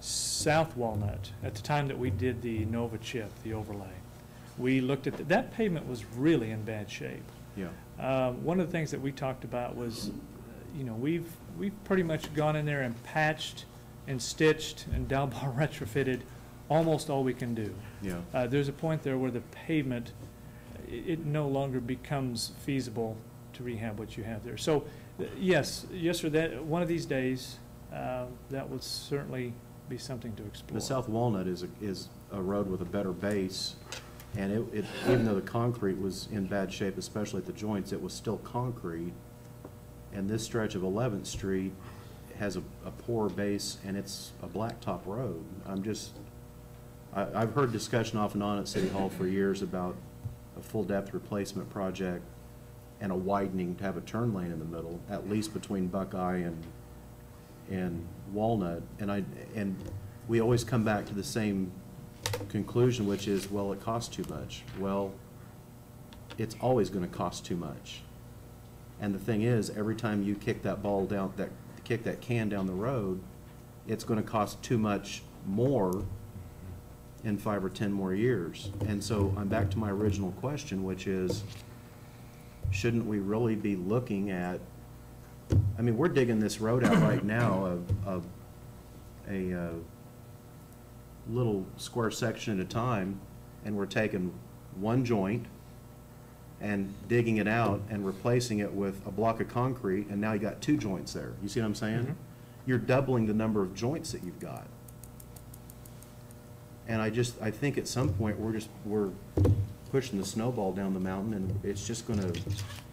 South Walnut at the time that we did the NovaChip, the overlay. We looked at, the- that pavement was really in bad shape. Yeah. Um, One of the things that we talked about was, uh, you know, we've, we've pretty much gone in there and patched and stitched and dowel bar retrofitted almost all we can do. Yeah. Uh, There's a point there where the pavement, it no longer becomes feasible to rehab what you have there. So, uh, yes, yes, sir, that, one of these days, uh, that would certainly be something to explore. The South Walnut is a, is a road with a better base, and it, it, even though the concrete was in bad shape, especially at the joints, it was still concrete. And this stretch of Eleventh Street has a, a poor base, and it's a blacktop road. I'm just, I, I've heard discussion off and on at City Hall for years about a full-depth replacement project and a widening to have a turn lane in the middle, at least between Buckeye and, and Walnut. And I, and we always come back to the same conclusion, which is, well, it costs too much. Well, it's always gonna cost too much. And the thing is, every time you kick that ball down, that, kick that can down the road, it's gonna cost too much more in five or ten more years. And so I'm back to my original question, which is, shouldn't we really be looking at, I mean, we're digging this road out right now of, of a, uh, little square section at a time, and we're taking one joint and digging it out and replacing it with a block of concrete, and now you got two joints there. You see what I'm saying? Mhm. You're doubling the number of joints that you've got. And I just, I think at some point, we're just, we're pushing the snowball down the mountain, and it's just gonna,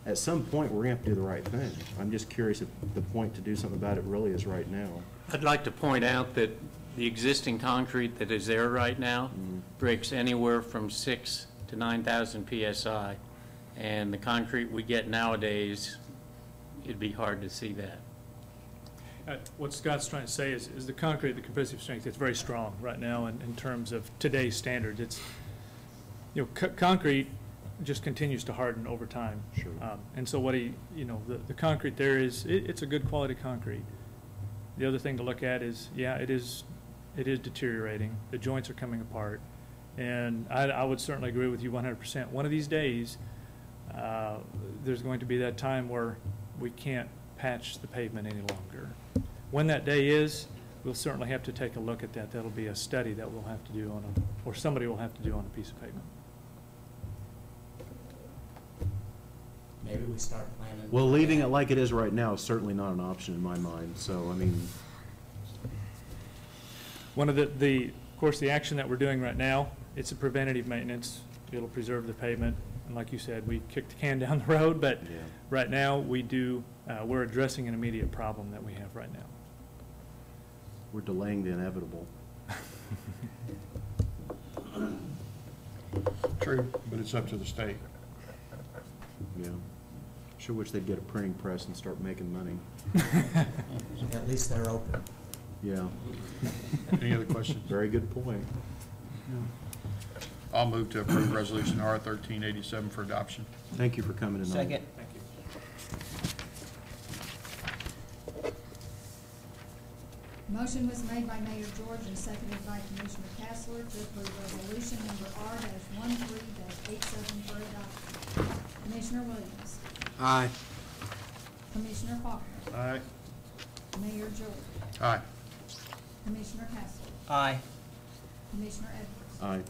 at some point, we're gonna have to do the right thing. I'm just curious if the point to do something about it really is right now. I'd like to point out that the existing concrete that is there right now mm-hmm. breaks anywhere from six to 9,000 PSI. And the concrete we get nowadays, it'd be hard to see that. Uh, What Scott's trying to say is, is the concrete, the compressive strength, it's very strong right now in, in terms of today's standards. It's, you know, co- concrete just continues to harden over time. Sure. Um, And so what he, you know, the, the concrete there is, it, it's a good quality concrete. The other thing to look at is, yeah, it is, it is deteriorating. The joints are coming apart. And I, I would certainly agree with you one hundred percent. One of these days, uh, there's going to be that time where we can't patch the pavement any longer. When that day is, we'll certainly have to take a look at that. That'll be a study that we'll have to do on a, or somebody will have to do on a piece of pavement. maybe we start planning. Well, leaving it like it is right now is certainly not an option in my mind, so, I mean, One of the, the, of course, the action that we're doing right now, it's a preventative maintenance. It'll preserve the pavement. And like you said, we kicked the can down the road, but Yeah. right now, we do, uh, we're addressing an immediate problem that we have right now. we're delaying the inevitable. True, but it's up to the state. Yeah. Sure wish they'd get a printing press and start making money. At least they're open. Yeah. Any other questions? Very good point. I'll move to approve Resolution R thirteen eighty-seven for adoption. Thank you for coming tonight. Second. Thank you. Motion was made by Mayor George and seconded by Commissioner Kessler to approve resolution number R one three eight seven for adoption. Commissioner Williams, Aye. Commissioner Faulkner, Aye. Mayor George, Aye. Commissioner Kessler, Aye. Commissioner Edwards. Aye.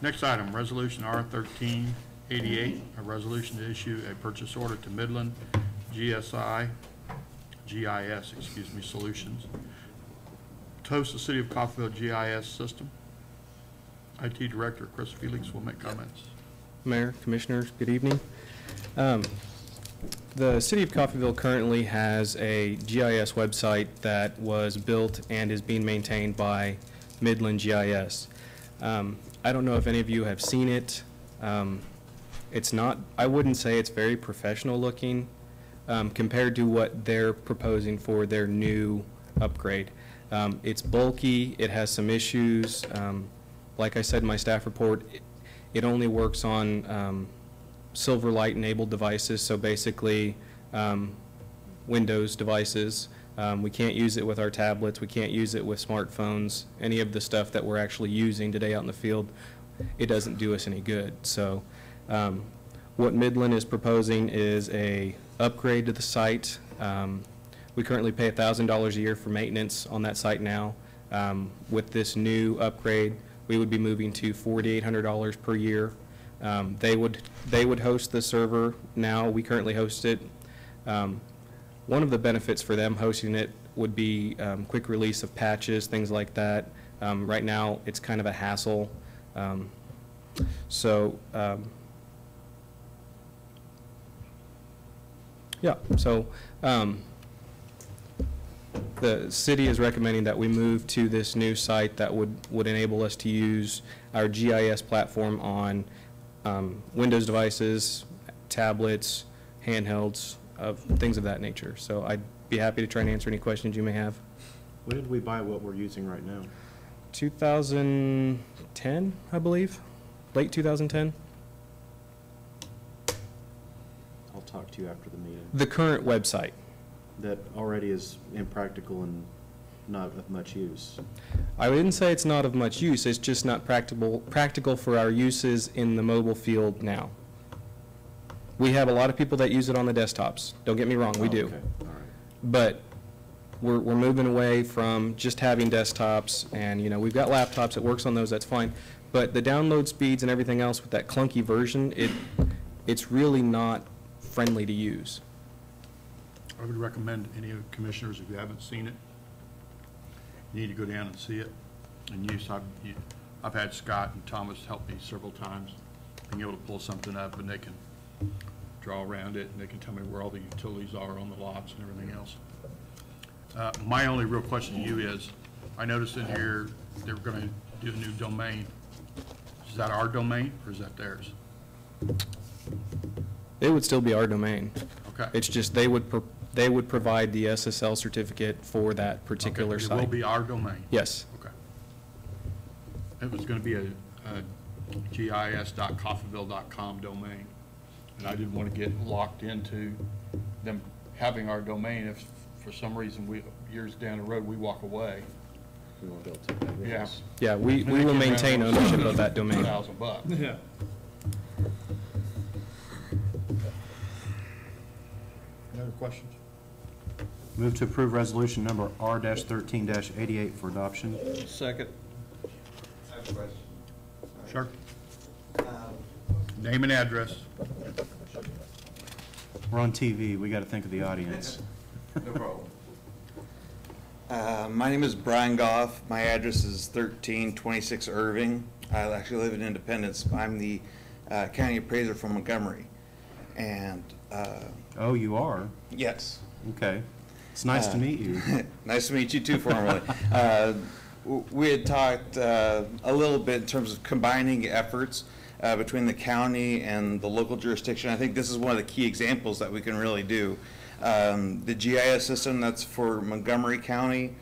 Next item, Resolution R thirteen eighty-eight, a resolution to issue a purchase order to Midland GSI, GIS, excuse me, Solutions, to host the City of Coffeyville GIS system. IT Director Chris Felix will make comments. Mayor, Commissioners, good evening. Um, The City of Coffeyville currently has a GIS website that was built and is being maintained by Midland GIS. Um, I don't know if any of you have seen it. Um, It's not, I wouldn't say it's very professional looking um, compared to what they're proposing for their new upgrade. Um, It's bulky, it has some issues. Um, Like I said in my staff report, it- it only works on um, Silverlight-enabled devices, so basically um, Windows devices. Um, We can't use it with our tablets, we can't use it with smartphones, any of the stuff that we're actually using today out in the field, it doesn't do us any good. So um, what Midland is proposing is a upgrade to the site. Um, We currently pay $1,000 a year for maintenance on that site now. Um, With this new upgrade, we would be moving to $4,800 per year. Um, They would, they would host the server now, we currently host it. One of the benefits for them hosting it would be um, quick release of patches, things like that. Um, Right now, it's kind of a hassle. Um, So, um, yeah, so um, the city is recommending that we move to this new site that would, would enable us to use our GIS platform on um, Windows devices, tablets, handhelds, of things of that nature. So I'd be happy to try and answer any questions you may have. When did we buy what we're using right now? 2010, I believe, late 2010. I'll talk to you after the meeting. The current website. That already is impractical and not of much use. I wouldn't say it's not of much use, it's just not practical, practical for our uses in the mobile field now. We have a lot of people that use it on the desktops, don't get me wrong, we Oh, do. okay, all right. But we're, we're moving away from just having desktops, and, you know, we've got laptops, it works on those, that's fine. But the download speeds and everything else with that clunky version, it, it's really not friendly to use. I would recommend any of the commissioners, if you haven't seen it, you need to go down and see it. And use, I've, you- I've had Scott and Thomas help me several times, being able to pull something up, and they can draw around it, and they can tell me where all the utilities are on the lots and everything else. Uh, My only real question to you is, I noticed in here, they're gonna do a new domain. Is that our domain, or is that theirs? It would still be our domain. Okay. It's just they would, they would provide the SSL certificate for that particular Okay, site. It will be our domain? Yes. Okay. It was gonna be a, a gis.coffeyville.com domain, and I didn't wanna get locked into them having our domain if, for some reason, we, years down the road, we walk away. We won't be able to take that with Yeah. Yeah, we, we will maintain ownership of that domain. Thousand bucks. Yeah. Any other questions? Move to approve resolution number R thirteen eighty-eight for adoption. Second. I have a question. Sure. Um, name and address. We're on TV, we got to think of the audience. No problem. Uh, My name is Brian Goff. My address is 1326 Irving. I actually live in Independence. I'm the uh, county appraiser from Montgomery. And, uh, Oh, you are? yes. Okay. It's nice to Uh, meet you. Nice to meet you too formally. Uh, We had talked uh, a little bit in terms of combining efforts uh, between the county and the local jurisdiction. I think this is one of the key examples that we can really do. Um, The GIS system that's for Montgomery County,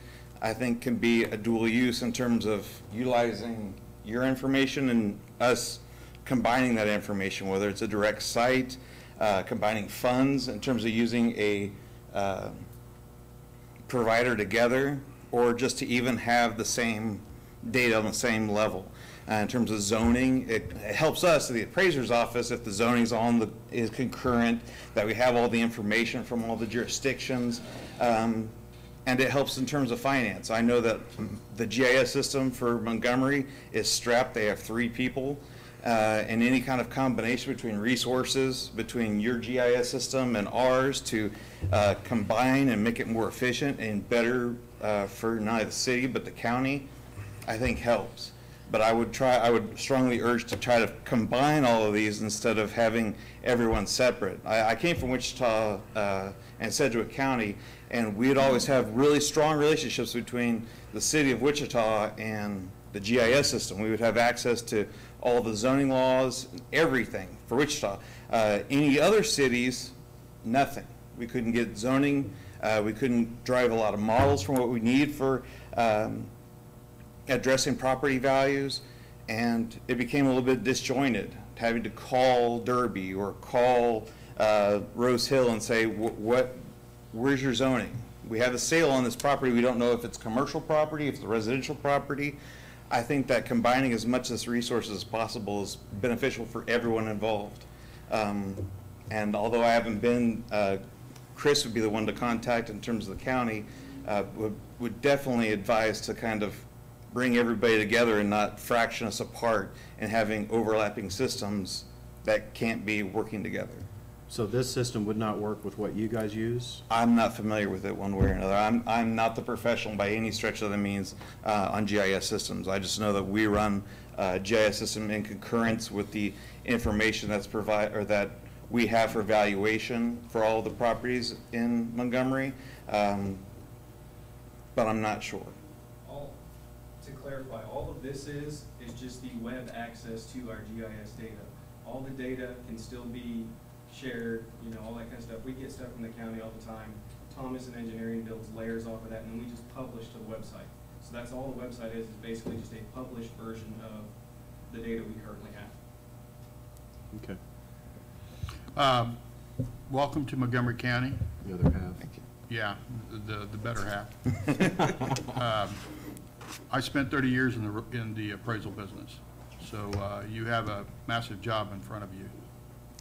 I think can be a dual use in terms of utilizing your information and us combining that information, whether it's a direct site, uh, combining funds in terms of using a uh, provider together, or just to even have the same data on the same level. Uh, in terms of zoning, it, it helps us, the appraiser's office, if the zoning's on the, is concurrent, that we have all the information from all the jurisdictions. Um, and it helps in terms of finance. I know that the GIS system for Montgomery is strapped. They have three people. Uh, and any kind of combination between resources, between your GIS system and ours to uh, combine and make it more efficient and better uh, for not only the city, but the county, I think helps. But I would try, I would strongly urge to try to combine all of these instead of having everyone separate. I, I came from Wichita uh, and Sedgwick County, and we'd always have really strong relationships between the city of Wichita and the GIS system. We would have access to all the zoning laws, everything for Wichita. Uh, Any other cities, nothing. We couldn't get zoning, uh, we couldn't drive a lot of models from what we need for um, addressing property values, and it became a little bit disjointed, having to call Derby or call uh, Rose Hill and say, what, where's your zoning? We have a sale on this property, we don't know if it's commercial property, if it's residential property. I think that combining as much of this resources as possible is beneficial for everyone involved. Um, And although I haven't been, uh, Chris would be the one to contact in terms of the county, uh, would, would definitely advise to kind of bring everybody together and not fraction us apart and having overlapping systems that can't be working together. So this system would not work with what you guys use? I'm not familiar with it one way or another. I'm, I'm not the professional by any stretch of the means uh, on GIS systems. I just know that we run uh, GIS system in concurrence with the information that's provide, or that we have for valuation for all the properties in Montgomery. Um, But I'm not sure. All, to clarify, all of this is, is just the web access to our GIS data. All the data can still be shared, you know, all that kind of stuff. We get stuff from the county all the time. Thomas and engineering builds layers off of that, and then we just publish to the website. So that's all the website is, is basically just a published version of the data we currently have. Okay. Um, Welcome to Montgomery County. The other half. Yeah, the, the better half. Um, I spent 30 years in the, in the appraisal business, so uh, you have a massive job in front of you.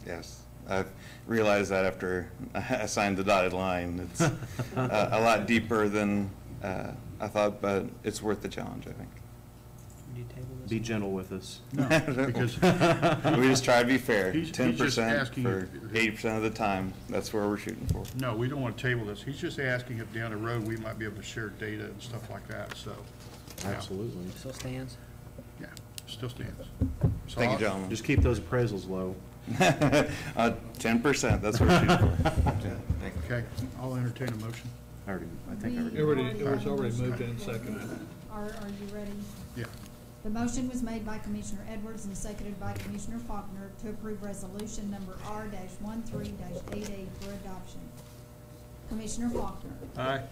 Yes, I've realized that after I signed the dotted line. It's uh, a lot deeper than uh, I thought, but it's worth the challenge, I think. Be gentle with us. No, because- We just try to be fair. He's- he's Ten just percent asking for if- eighty percent of the time, that's where we're shooting for. No, we don't want to table this. He's just asking if down the road we might be able to share data and stuff like that, so. Yeah. Absolutely. Still stands. Yeah, still stands. So Thank you, I'll- gentlemen. Just keep those appraisals low. Uh, Ten percent, that's what we're shooting for. Yeah, thank you. Okay, I'll entertain a motion. I already, I think I already. We Already- it was already moved and seconded. Are, are you ready? Yeah. The motion was made by Commissioner Edwards and seconded by Commissioner Faulkner to approve resolution number R one three eight eight for adoption. Commissioner Faulkner. Aye.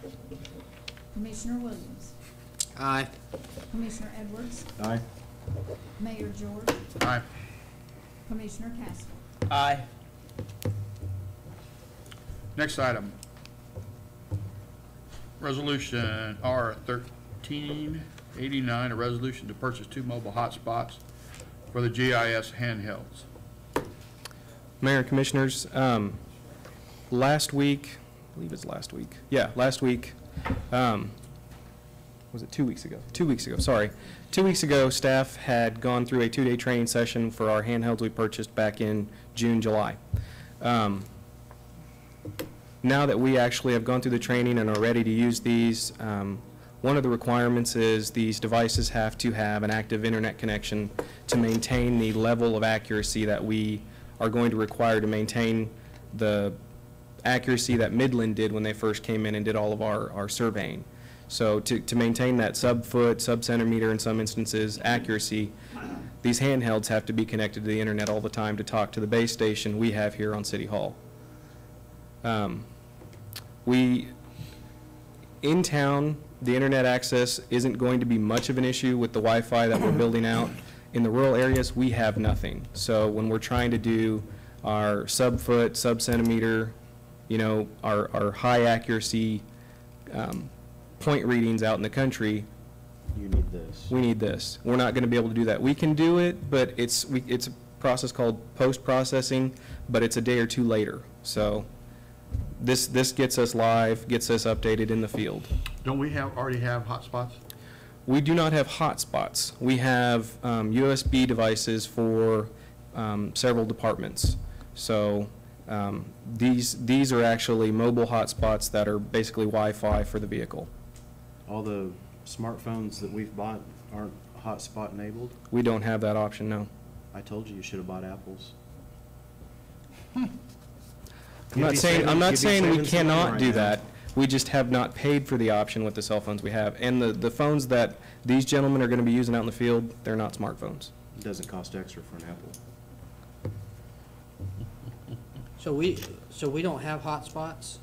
Commissioner Williams. Aye. Commissioner Edwards. Aye. Mayor George. Aye. Commissioner Kessler. Aye. Next item. Resolution R thirteen eighty-nine, a resolution to purchase two mobile hotspots for the GIS handhelds. Mayor and Commissioners, um, last week, I believe it's last week, yeah, last week, um, was it two weeks ago? Two weeks ago, sorry. Two weeks ago, staff had gone through a two-day training session for our handhelds we purchased back in June, July. Um, now that we actually have gone through the training and are ready to use these, um, one of the requirements is these devices have to have an active internet connection to maintain the level of accuracy that we are going to require to maintain the accuracy that Midland did when they first came in and did all of our, our surveying. So to, to maintain that sub-foot, sub-centimeter in some instances accuracy, these handhelds have to be connected to the internet all the time to talk to the base station we have here on City Hall. Um, We, in town, the internet access isn't going to be much of an issue with the Wi-Fi that we're building out. In the rural areas, we have nothing. So when we're trying to do our sub-foot, sub-centimeter, you know, our, our high accuracy um, point readings out in the country, You need this. we need this. We're not going to be able to do that. We can do it, but it's, we, it's a process called post-processing, but it's a day or two later. So this, this gets us live, gets us updated in the field. Don't we have, already have hotspots? We do not have hotspots. We have um, USB devices for um, several departments. So um, these, these are actually mobile hotspots that are basically Wi-Fi for the vehicle. All the smartphones that we've bought aren't hotspot enabled? We don't have that option, no. I told you you should have bought apples. I'm not saying, saving- I'm not saying we saving some money cannot right do now. that. We just have not paid for the option with the cell phones we have. And the, the phones that these gentlemen are going to be using out in the field, they're not smartphones. It doesn't cost extra for an apple. So we, so we don't have hotspots?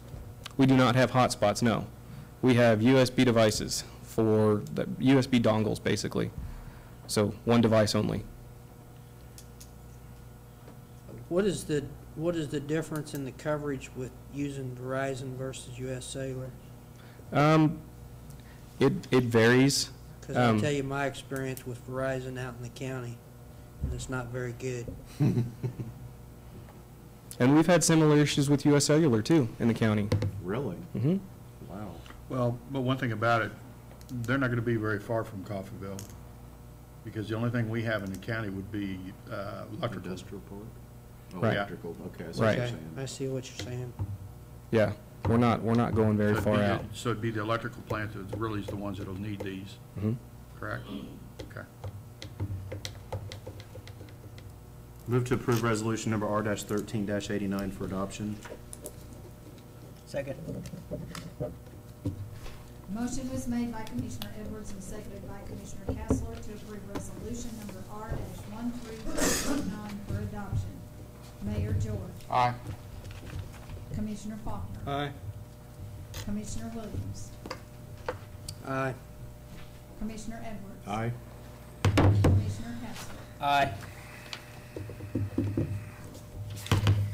We do not have hotspots, no. We have USB devices for, the USB dongles, basically. So one device only. What is the, what is the difference in the coverage with using Verizon versus US Cellular? Um, it, it varies. Because I'll Um, tell you my experience with Verizon out in the county, and it's not very good. And we've had similar issues with US Cellular, too, in the county. Really? Mm-hmm. Wow. Well, but one thing about it, they're not gonna be very far from Coffeyville, because the only thing we have in the county would be, uh, electrical. Industrial port? Oh, Right. Electrical, okay, I see what Right. you're Okay, saying. I see what you're saying. Yeah, we're not, we're not going very So it'd be far the- out. So it'd be the electrical plant that really is the ones that'll need these, Mhm. correct? Okay. Move to approve resolution number R thirteen eighty-nine for adoption. Second. Motion was made by Commissioner Edwards and seconded by Commissioner Kessler to approve resolution number R one three oh nine for adoption. Mayor George. Aye. Commissioner Faulkner. Aye. Commissioner Williams. Aye. Commissioner Edwards. Aye. Commissioner Kessler. Aye.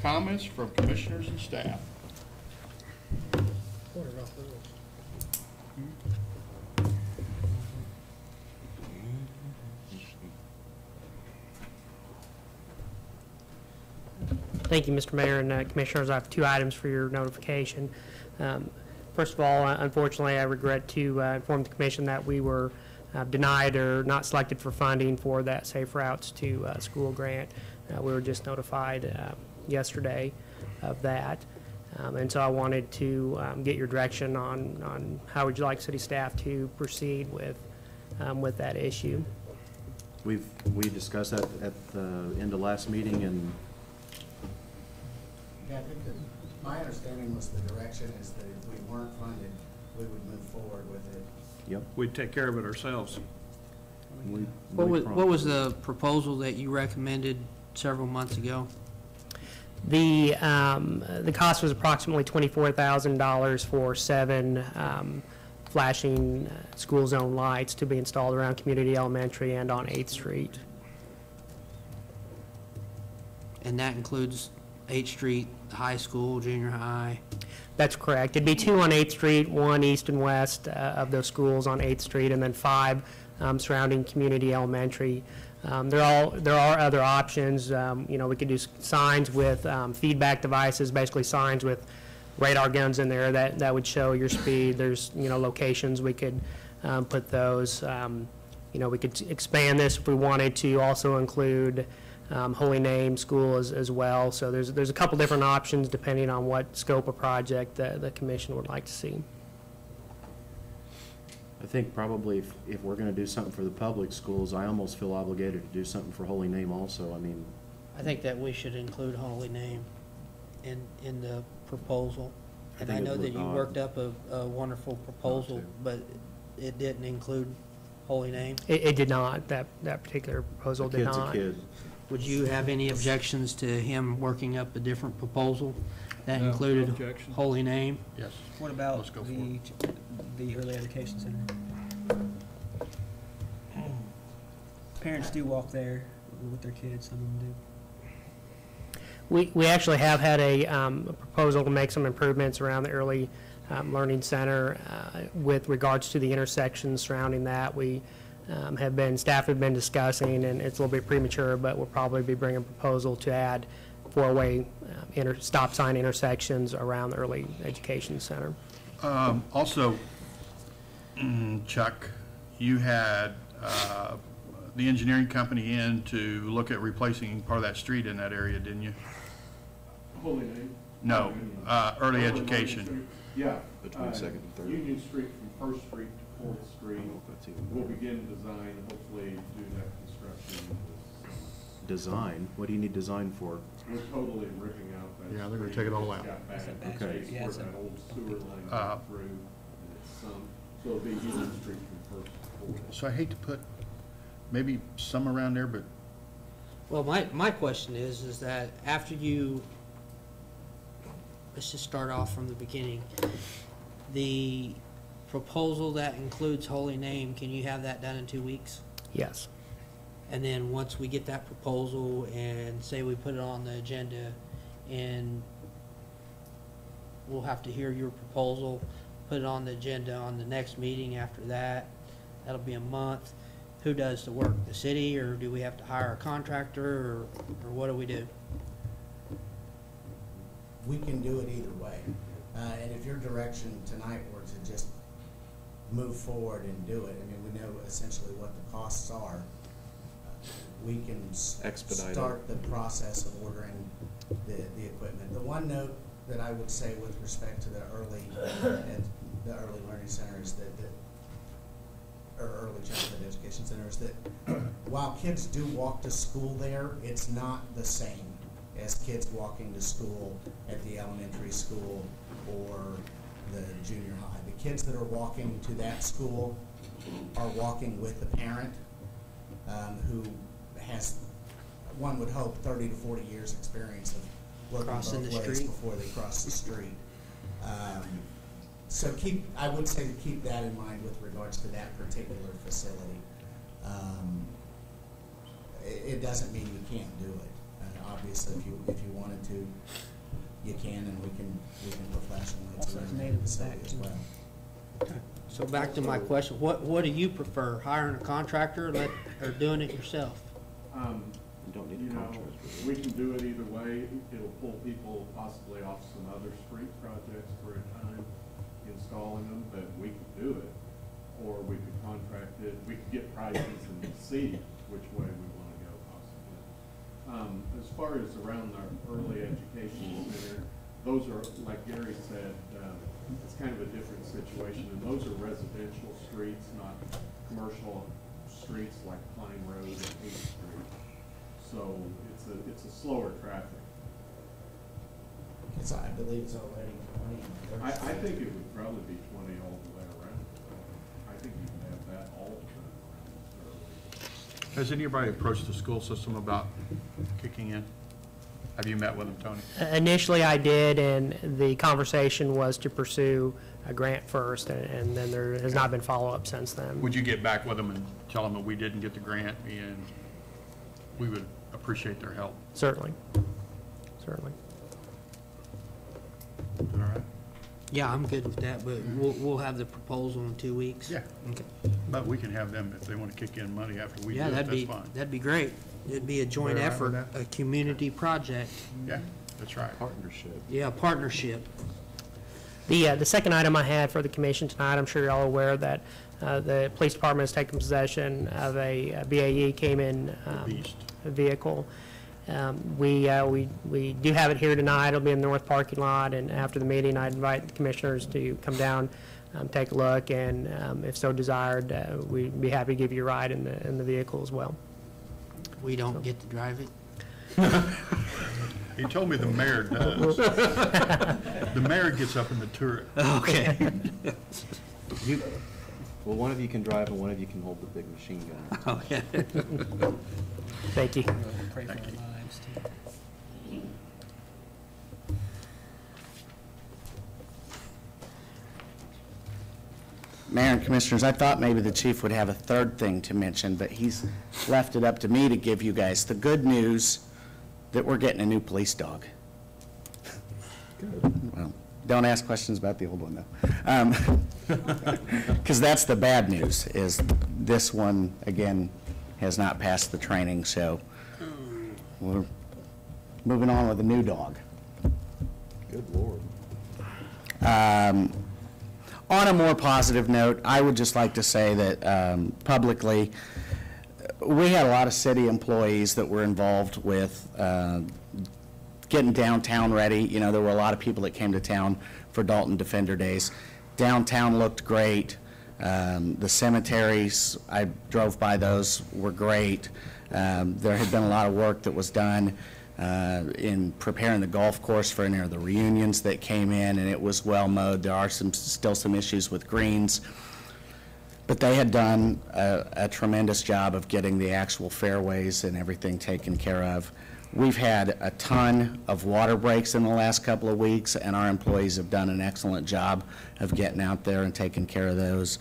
Comments from commissioners and staff? Thank you, Mr. Mayor and uh, Commissioners. I have two items for your notification. Um, First of all, uh, unfortunately, I regret to uh, inform the Commission that we were uh, denied or not selected for funding for that Safe Routes to uh, School grant. Uh, We were just notified yesterday of that. Um, And so I wanted to um, get your direction on, on how would you like city staff to proceed with, um, with that issue. We've, we discussed that at the end of last meeting, and Yeah, I think that, my understanding was the direction is that if we weren't funded, we would move forward with it. Yep. We'd take care of it ourselves. we. What we was, what was the proposal that you recommended several months ago? The, um, the cost was approximately twenty-four thousand dollars for seven, um, flashing uh, school zone lights to be installed around Community Elementary and on Eighth Street. And that includes Eighth Street, high school, junior high. That's correct. It'd be two on Eighth Street, one east and west uh, of those schools on Eighth Street, and then five um, surrounding Community Elementary. Um, There all, there are other options. Um, You know, we could do signs with um, feedback devices, basically signs with radar guns in there that, that would show your speed. There's, you know, locations we could um, put those. Um, You know, we could expand this if we wanted to also include um, Holy Name School as, as well. So there's, there's a couple different options depending on what scope of project the, the commission would like to see. I think probably if, if we're gonna do something for the public schools, I almost feel obligated to do something for Holy Name also. I mean, I think that we should include Holy Name in, in the proposal. I And I think it know that would you not- worked up a, a wonderful proposal, but it didn't include Holy Name. It, it did not, that, that particular proposal a did kid's a not. kid. Would you have any objections to him working up a different proposal that No, no included objection. Holy Name? Yes. What about Let's go for the, the early education center? Parents do walk there with their kids, some of them do. We, we actually have had a, um, a proposal to make some improvements around the early, um, learning center, uh, with regards to the intersections surrounding that. We, um, have been, staff have been discussing, and it's a little bit premature, but we'll probably be bringing a proposal to add four-way, uh, inter, stop sign intersections around the early education center. Um, Also, Chuck, you had uh, the engineering company in to look at replacing part of that street in that area, didn't you? Holy name? No, uh, early education. Street. Yeah. Between uh, Second and Third. Union Street from First Street to Fourth Street. We'll begin design, hopefully do that construction. Design, what do you need design for? We're totally ripping out that. Yeah, they're gonna street. take it all It's out. got bad Okay. space Yeah, where it's a that old sewer line Uh, went through, and it's some, so it'll be Union Street from First to Fourth. So I hate to put maybe some around there, but Well, my, my question is, is that after you, let's just start off from the beginning. The proposal that includes Holy Name, can you have that done in two weeks? Yes. And then once we get that proposal and say we put it on the agenda and we'll have to hear your proposal, put it on the agenda on the next meeting after that, that'll be a month. Who does the work? The city or do we have to hire a contractor or, or what do we do? we can do it either way. Uh, and if your direction tonight were to just move forward and do it, I mean, we know essentially what the costs are. We can Expedite it. start the process of ordering the, the equipment. The one note that I would say with respect to the early, ed- the early learning center is that, that or early childhood education center is that while kids do walk to school there, it's not the same as kids walking to school at the elementary school or the junior high. The kids that are walking to that school are walking with a parent um, who has, one would hope, 30 to 40 years' experience of looking Crossing both the ways street. before they cross the street. Um, so keep, I would say to keep that in mind with regards to that particular facility. Um, It, it doesn't mean you can't do it. Uh, Obviously, if you, if you wanted to, you can, and we can, we can put flashing lights around made the facility as too. well. So back to my question, what, what do you prefer, hiring a contractor or let, or doing it yourself? Um, You don't need you a know, contract. we can do it either way. It'll pull people possibly off some other street projects for a time, installing them, but we could do it. Or we could contract it, we could get prices and see which way we want to go possibly. Um, as far as around our early education center, those are, like Gary said, um, it's kind of a different situation. And those are residential streets, not commercial streets like Pine Road and Eighth Street. So it's a, it's a slower traffic. It's, I believe it's already twenty. I, I think it would probably be twenty all the way around. I think you can have that all the time around early. has anybody approached the school system about kicking in? Have you met with them, Tony? Uh, initially, I did, and the conversation was to pursue a grant first, and- and then there has not been follow-up since then. Would you get back with them and tell them that we didn't get the grant and we would appreciate their help? Certainly, certainly. All right? Yeah, I'm good with that, but we'll, we'll have the proposal in two weeks. Yeah. Okay. But we can have them, if they want to kick in money after we do Yeah, it, that'd that's be, fine. that'd be great. It'd be a joint All right with effort, a community project. Yeah, that's right. Partnership. Yeah, partnership. The, uh, the second item I had for the commission tonight, I'm sure you're all aware that uh, the police department has taken possession of a uh, BAE Caiman um, Beast. Vehicle. Um, We, uh, we, we do have it here tonight, it'll be in the north parking lot, and after the meeting, I'd invite the commissioners to come down, um, take a look, and um, if so desired, uh, we'd be happy to give you a ride in the, in the vehicle as well. We don't get to drive it? He told me the mayor does. The mayor gets up in the turret. Okay. You, well, one of you can drive and one of you can hold the big machine gun. Okay. Thank you. Pray for lives, too. Mayor and Commissioners, I thought maybe the chief would have a third thing to mention, but he's left it up to me to give you guys the good news that we're getting a new police dog. Well, Don't ask questions about the old one, though. Um, because that's the bad news, is this one, again, has not passed the training, so we're moving on with a new dog. Good lord. Um, On a more positive note, I would just like to say that um, publicly, we had a lot of city employees that were involved with uh, getting downtown ready. You know, there were a lot of people that came to town for Dalton Defender Days. Downtown looked great. Um, The cemeteries, I drove by those, were great. Um, There had been a lot of work that was done uh, in preparing the golf course for any of the reunions that came in, and it was well mowed. There are some, still some issues with greens. But they had done a a tremendous job of getting the actual fairways and everything taken care of. We've had a ton of water breaks in the last couple of weeks, and our employees have done an excellent job of getting out there and taking care of those.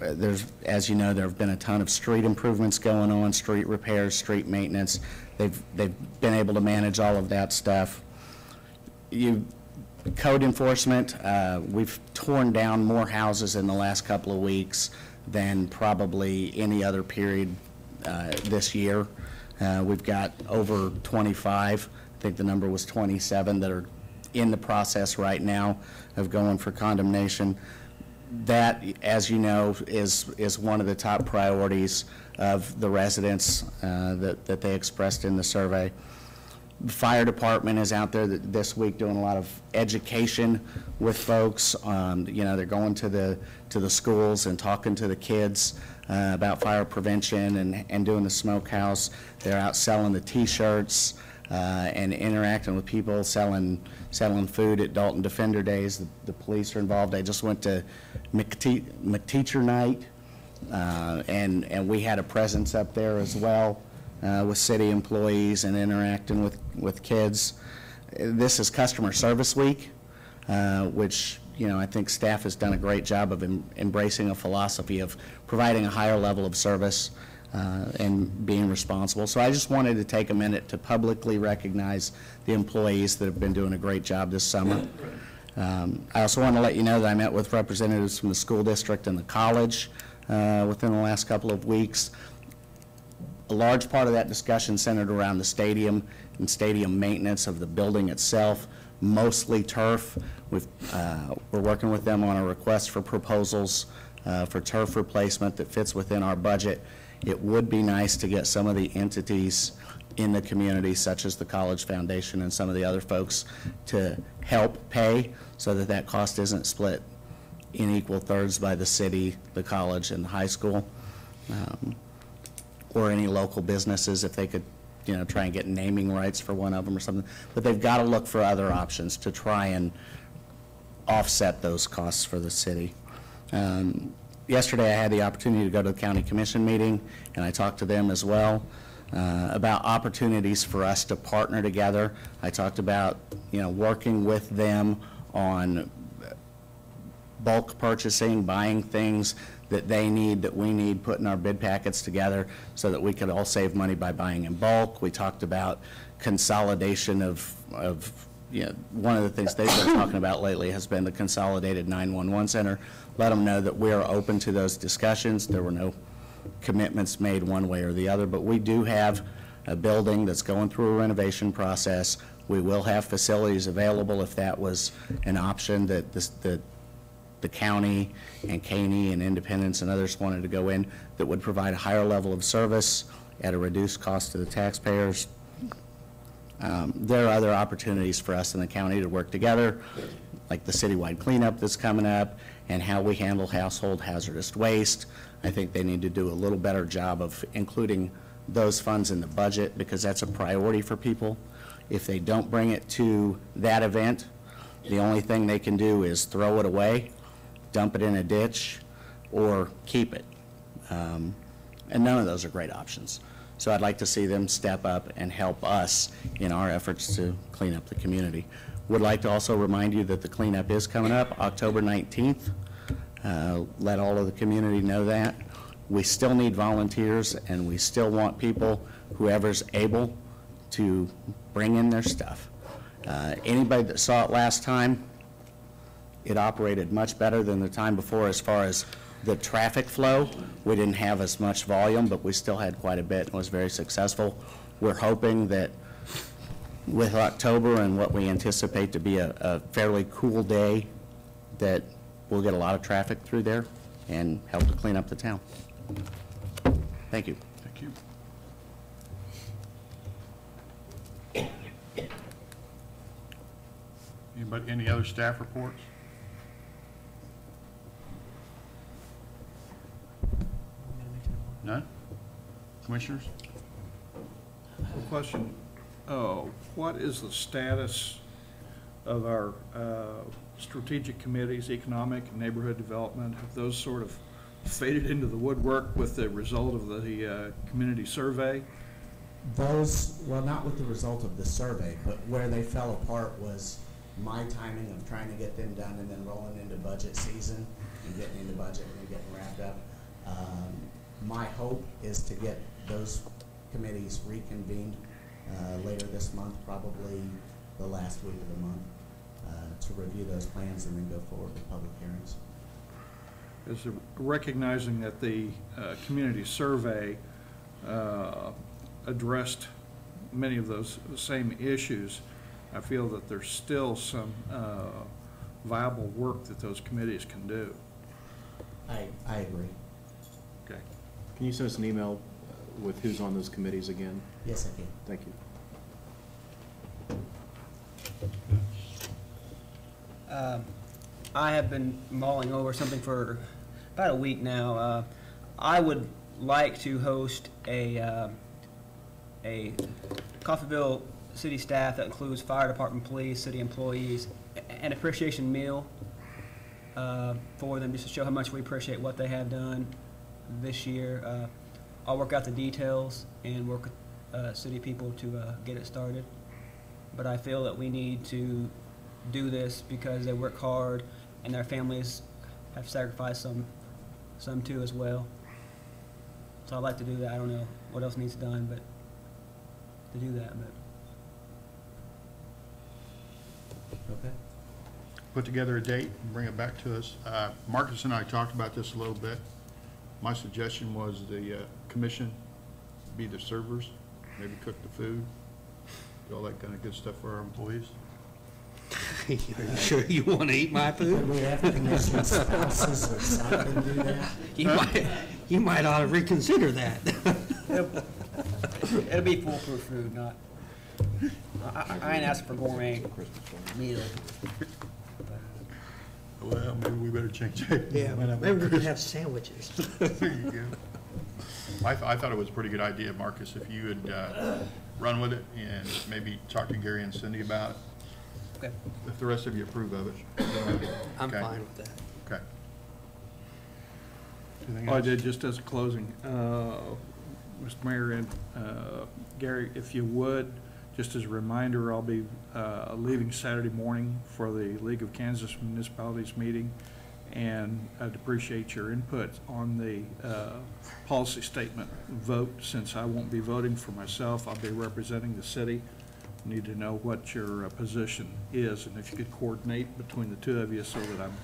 Uh, There's, as you know, there have been a ton of street improvements going on, street repairs, street maintenance. They've, they've been able to manage all of that stuff. You, code enforcement, uh, we've torn down more houses in the last couple of weeks than probably any other period uh, this year. Uh, We've got over 25, I think the number was 27, that are in the process right now of going for condemnation. That, as you know, is, is one of the top priorities of the residents uh, that, that they expressed in the survey. The Fire department is out there th- this week doing a lot of education with folks. Um, You know, they're going to the, to the schools and talking to the kids uh, about fire prevention and, and doing the smokehouse. They're out selling the T-shirts uh, and interacting with people, selling, selling food at Dalton Defender Days. The- The police are involved. I just went to McTe- McTeacher Night, uh, and, and we had a presence up there as well uh, with city employees and interacting with, with kids. This is Customer Service Week, uh, which, you know, I think staff has done a great job of em- embracing a philosophy of providing a higher level of service uh, and being responsible. So I just wanted to take a minute to publicly recognize the employees that have been doing a great job this summer. Um, I also want to let you know that I met with representatives from the school district and the college uh, within the last couple of weeks. A large part of that discussion centered around the stadium and stadium maintenance of the building itself, mostly turf. We've, uh, we're working with them on a request for proposals uh, for turf replacement that fits within our budget. It would be nice to get some of the entities in the community, such as the College Foundation and some of the other folks, to help pay so that that cost isn't split in equal thirds by the city, the college, and the high school. Um, or any local businesses, if they could, you know, try and get naming rights for one of them or something. But they've got to look for other options to try and offset those costs for the city. Um, Yesterday, I had the opportunity to go to the county commission meeting, and I talked to them as well uh, about opportunities for us to partner together. I talked about, you know, working with them on bulk purchasing, buying things that they need, that we need, putting our bid packets together so that we could all save money by buying in bulk. We talked about consolidation of, of, you know, one of the things they've been talking about lately has been the consolidated 911 center. Let them know that we are open to those discussions. There were no commitments made one way or the other, but we do have a building that's going through a renovation process. We will have facilities available if that was an option that this, that the county and Caney and Independence and others wanted to go in that would provide a higher level of service at a reduced cost to the taxpayers. Um, There are other opportunities for us in the county to work together, like the citywide cleanup that's coming up, and how we handle household hazardous waste. I think they need to do a little better job of including those funds in the budget, because that's a priority for people. If they don't bring it to that event, the only thing they can do is throw it away, dump it in a ditch, or keep it. Um, And none of those are great options. So I'd like to see them step up and help us in our efforts to clean up the community. Would like to also remind you that the cleanup is coming up October 19th. Uh, Let all of the community know that. We still need volunteers, and we still want people, whoever's able, to bring in their stuff. Uh, Anybody that saw it last time, it operated much better than the time before as far as the traffic flow. We didn't have as much volume, but we still had quite a bit and was very successful. We're hoping that with October and what we anticipate to be a, a fairly cool day, that we'll get a lot of traffic through there and help to clean up the town. Thank you. Thank you. Anybody, any other staff reports? None? Commissioners? Question, uh, what is the status of our uh, strategic committees, economic and neighborhood development? Have those sort of faded into the woodwork with the result of the uh, community survey? Those, well, not with the result of the survey, but where they fell apart was my timing of trying to get them done and then rolling into budget season and getting into budget and getting wrapped up. Um, My hope is to get those committees reconvened uh, later this month, probably the last week of the month, uh, to review those plans and then go forward with public hearings. Is recognizing that the uh, community survey uh, addressed many of those same issues, I feel that there's still some uh, viable work that those committees can do. I, I agree. Okay. Can you send us an email uh, with who's on those committees again? Yes, I can. Thank you. Um, I have been mulling over something for about a week now. Uh, I would like to host a, uh, a Coffeyville city staff that includes fire department, police, city employees, a- an appreciation meal uh, for them, just to show how much we appreciate what they have done this year. Uh, I'll work out the details and work with uh, city people to uh, get it started. But I feel that we need to do this because they work hard and their families have sacrificed some, some too as well. So I'd like to do that. I don't know what else needs done, but to do that, but. Okay. Put together a date and bring it back to us. Uh, Marcus and I talked about this a little bit. My suggestion was the uh, commission be the servers, maybe cook the food, do all that kind of good stuff for our employees. Are you sure you want to eat my food? we have commission spouses or something do that? You might, you might ought to reconsider that. It'll be foolproof food, not, I, I- I ain't asking for gourmet meal. Well, maybe we better change it. Yeah, Might have maybe we one. could have sandwiches. There you go. I, th- I thought it was a pretty good idea, Marcus, if you would, uh, run with it and maybe talk to Gary and Cindy about it. Okay. If the rest of you approve of it. I'm Okay. fine with that. Okay. Anything I else? did, just as a closing, uh, Mr. Mayor and uh, Gary, if you would, just as a reminder, I'll be uh, leaving Saturday morning for the League of Kansas Municipalities meeting, and I'd appreciate your input on the uh, policy statement vote. Since I won't be voting for myself, I'll be representing the city. Need to know what your uh, position is, and if you could coordinate between the two of you so that I'm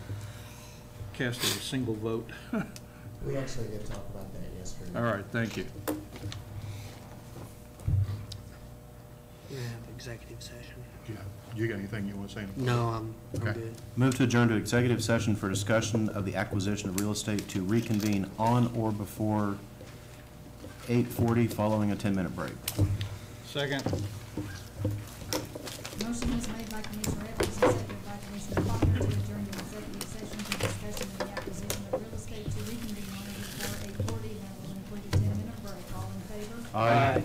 casting a single vote. We actually did talk about that yesterday. All right, thank you. We're gonna have executive session. Yeah. You got anything you want to say? No, I'm, I'm Okay. good. Move to adjourn to executive session for discussion of the acquisition of real estate to reconvene on or before 8:40 following a 10-minute break. Second. Motion was made by Commissioner Evans and seconded by Commissioner Faulkner to adjourn to executive session to discussion of the acquisition of real estate to reconvene on or before eight forty, and that will include a ten-minute break. All in favor? Aye.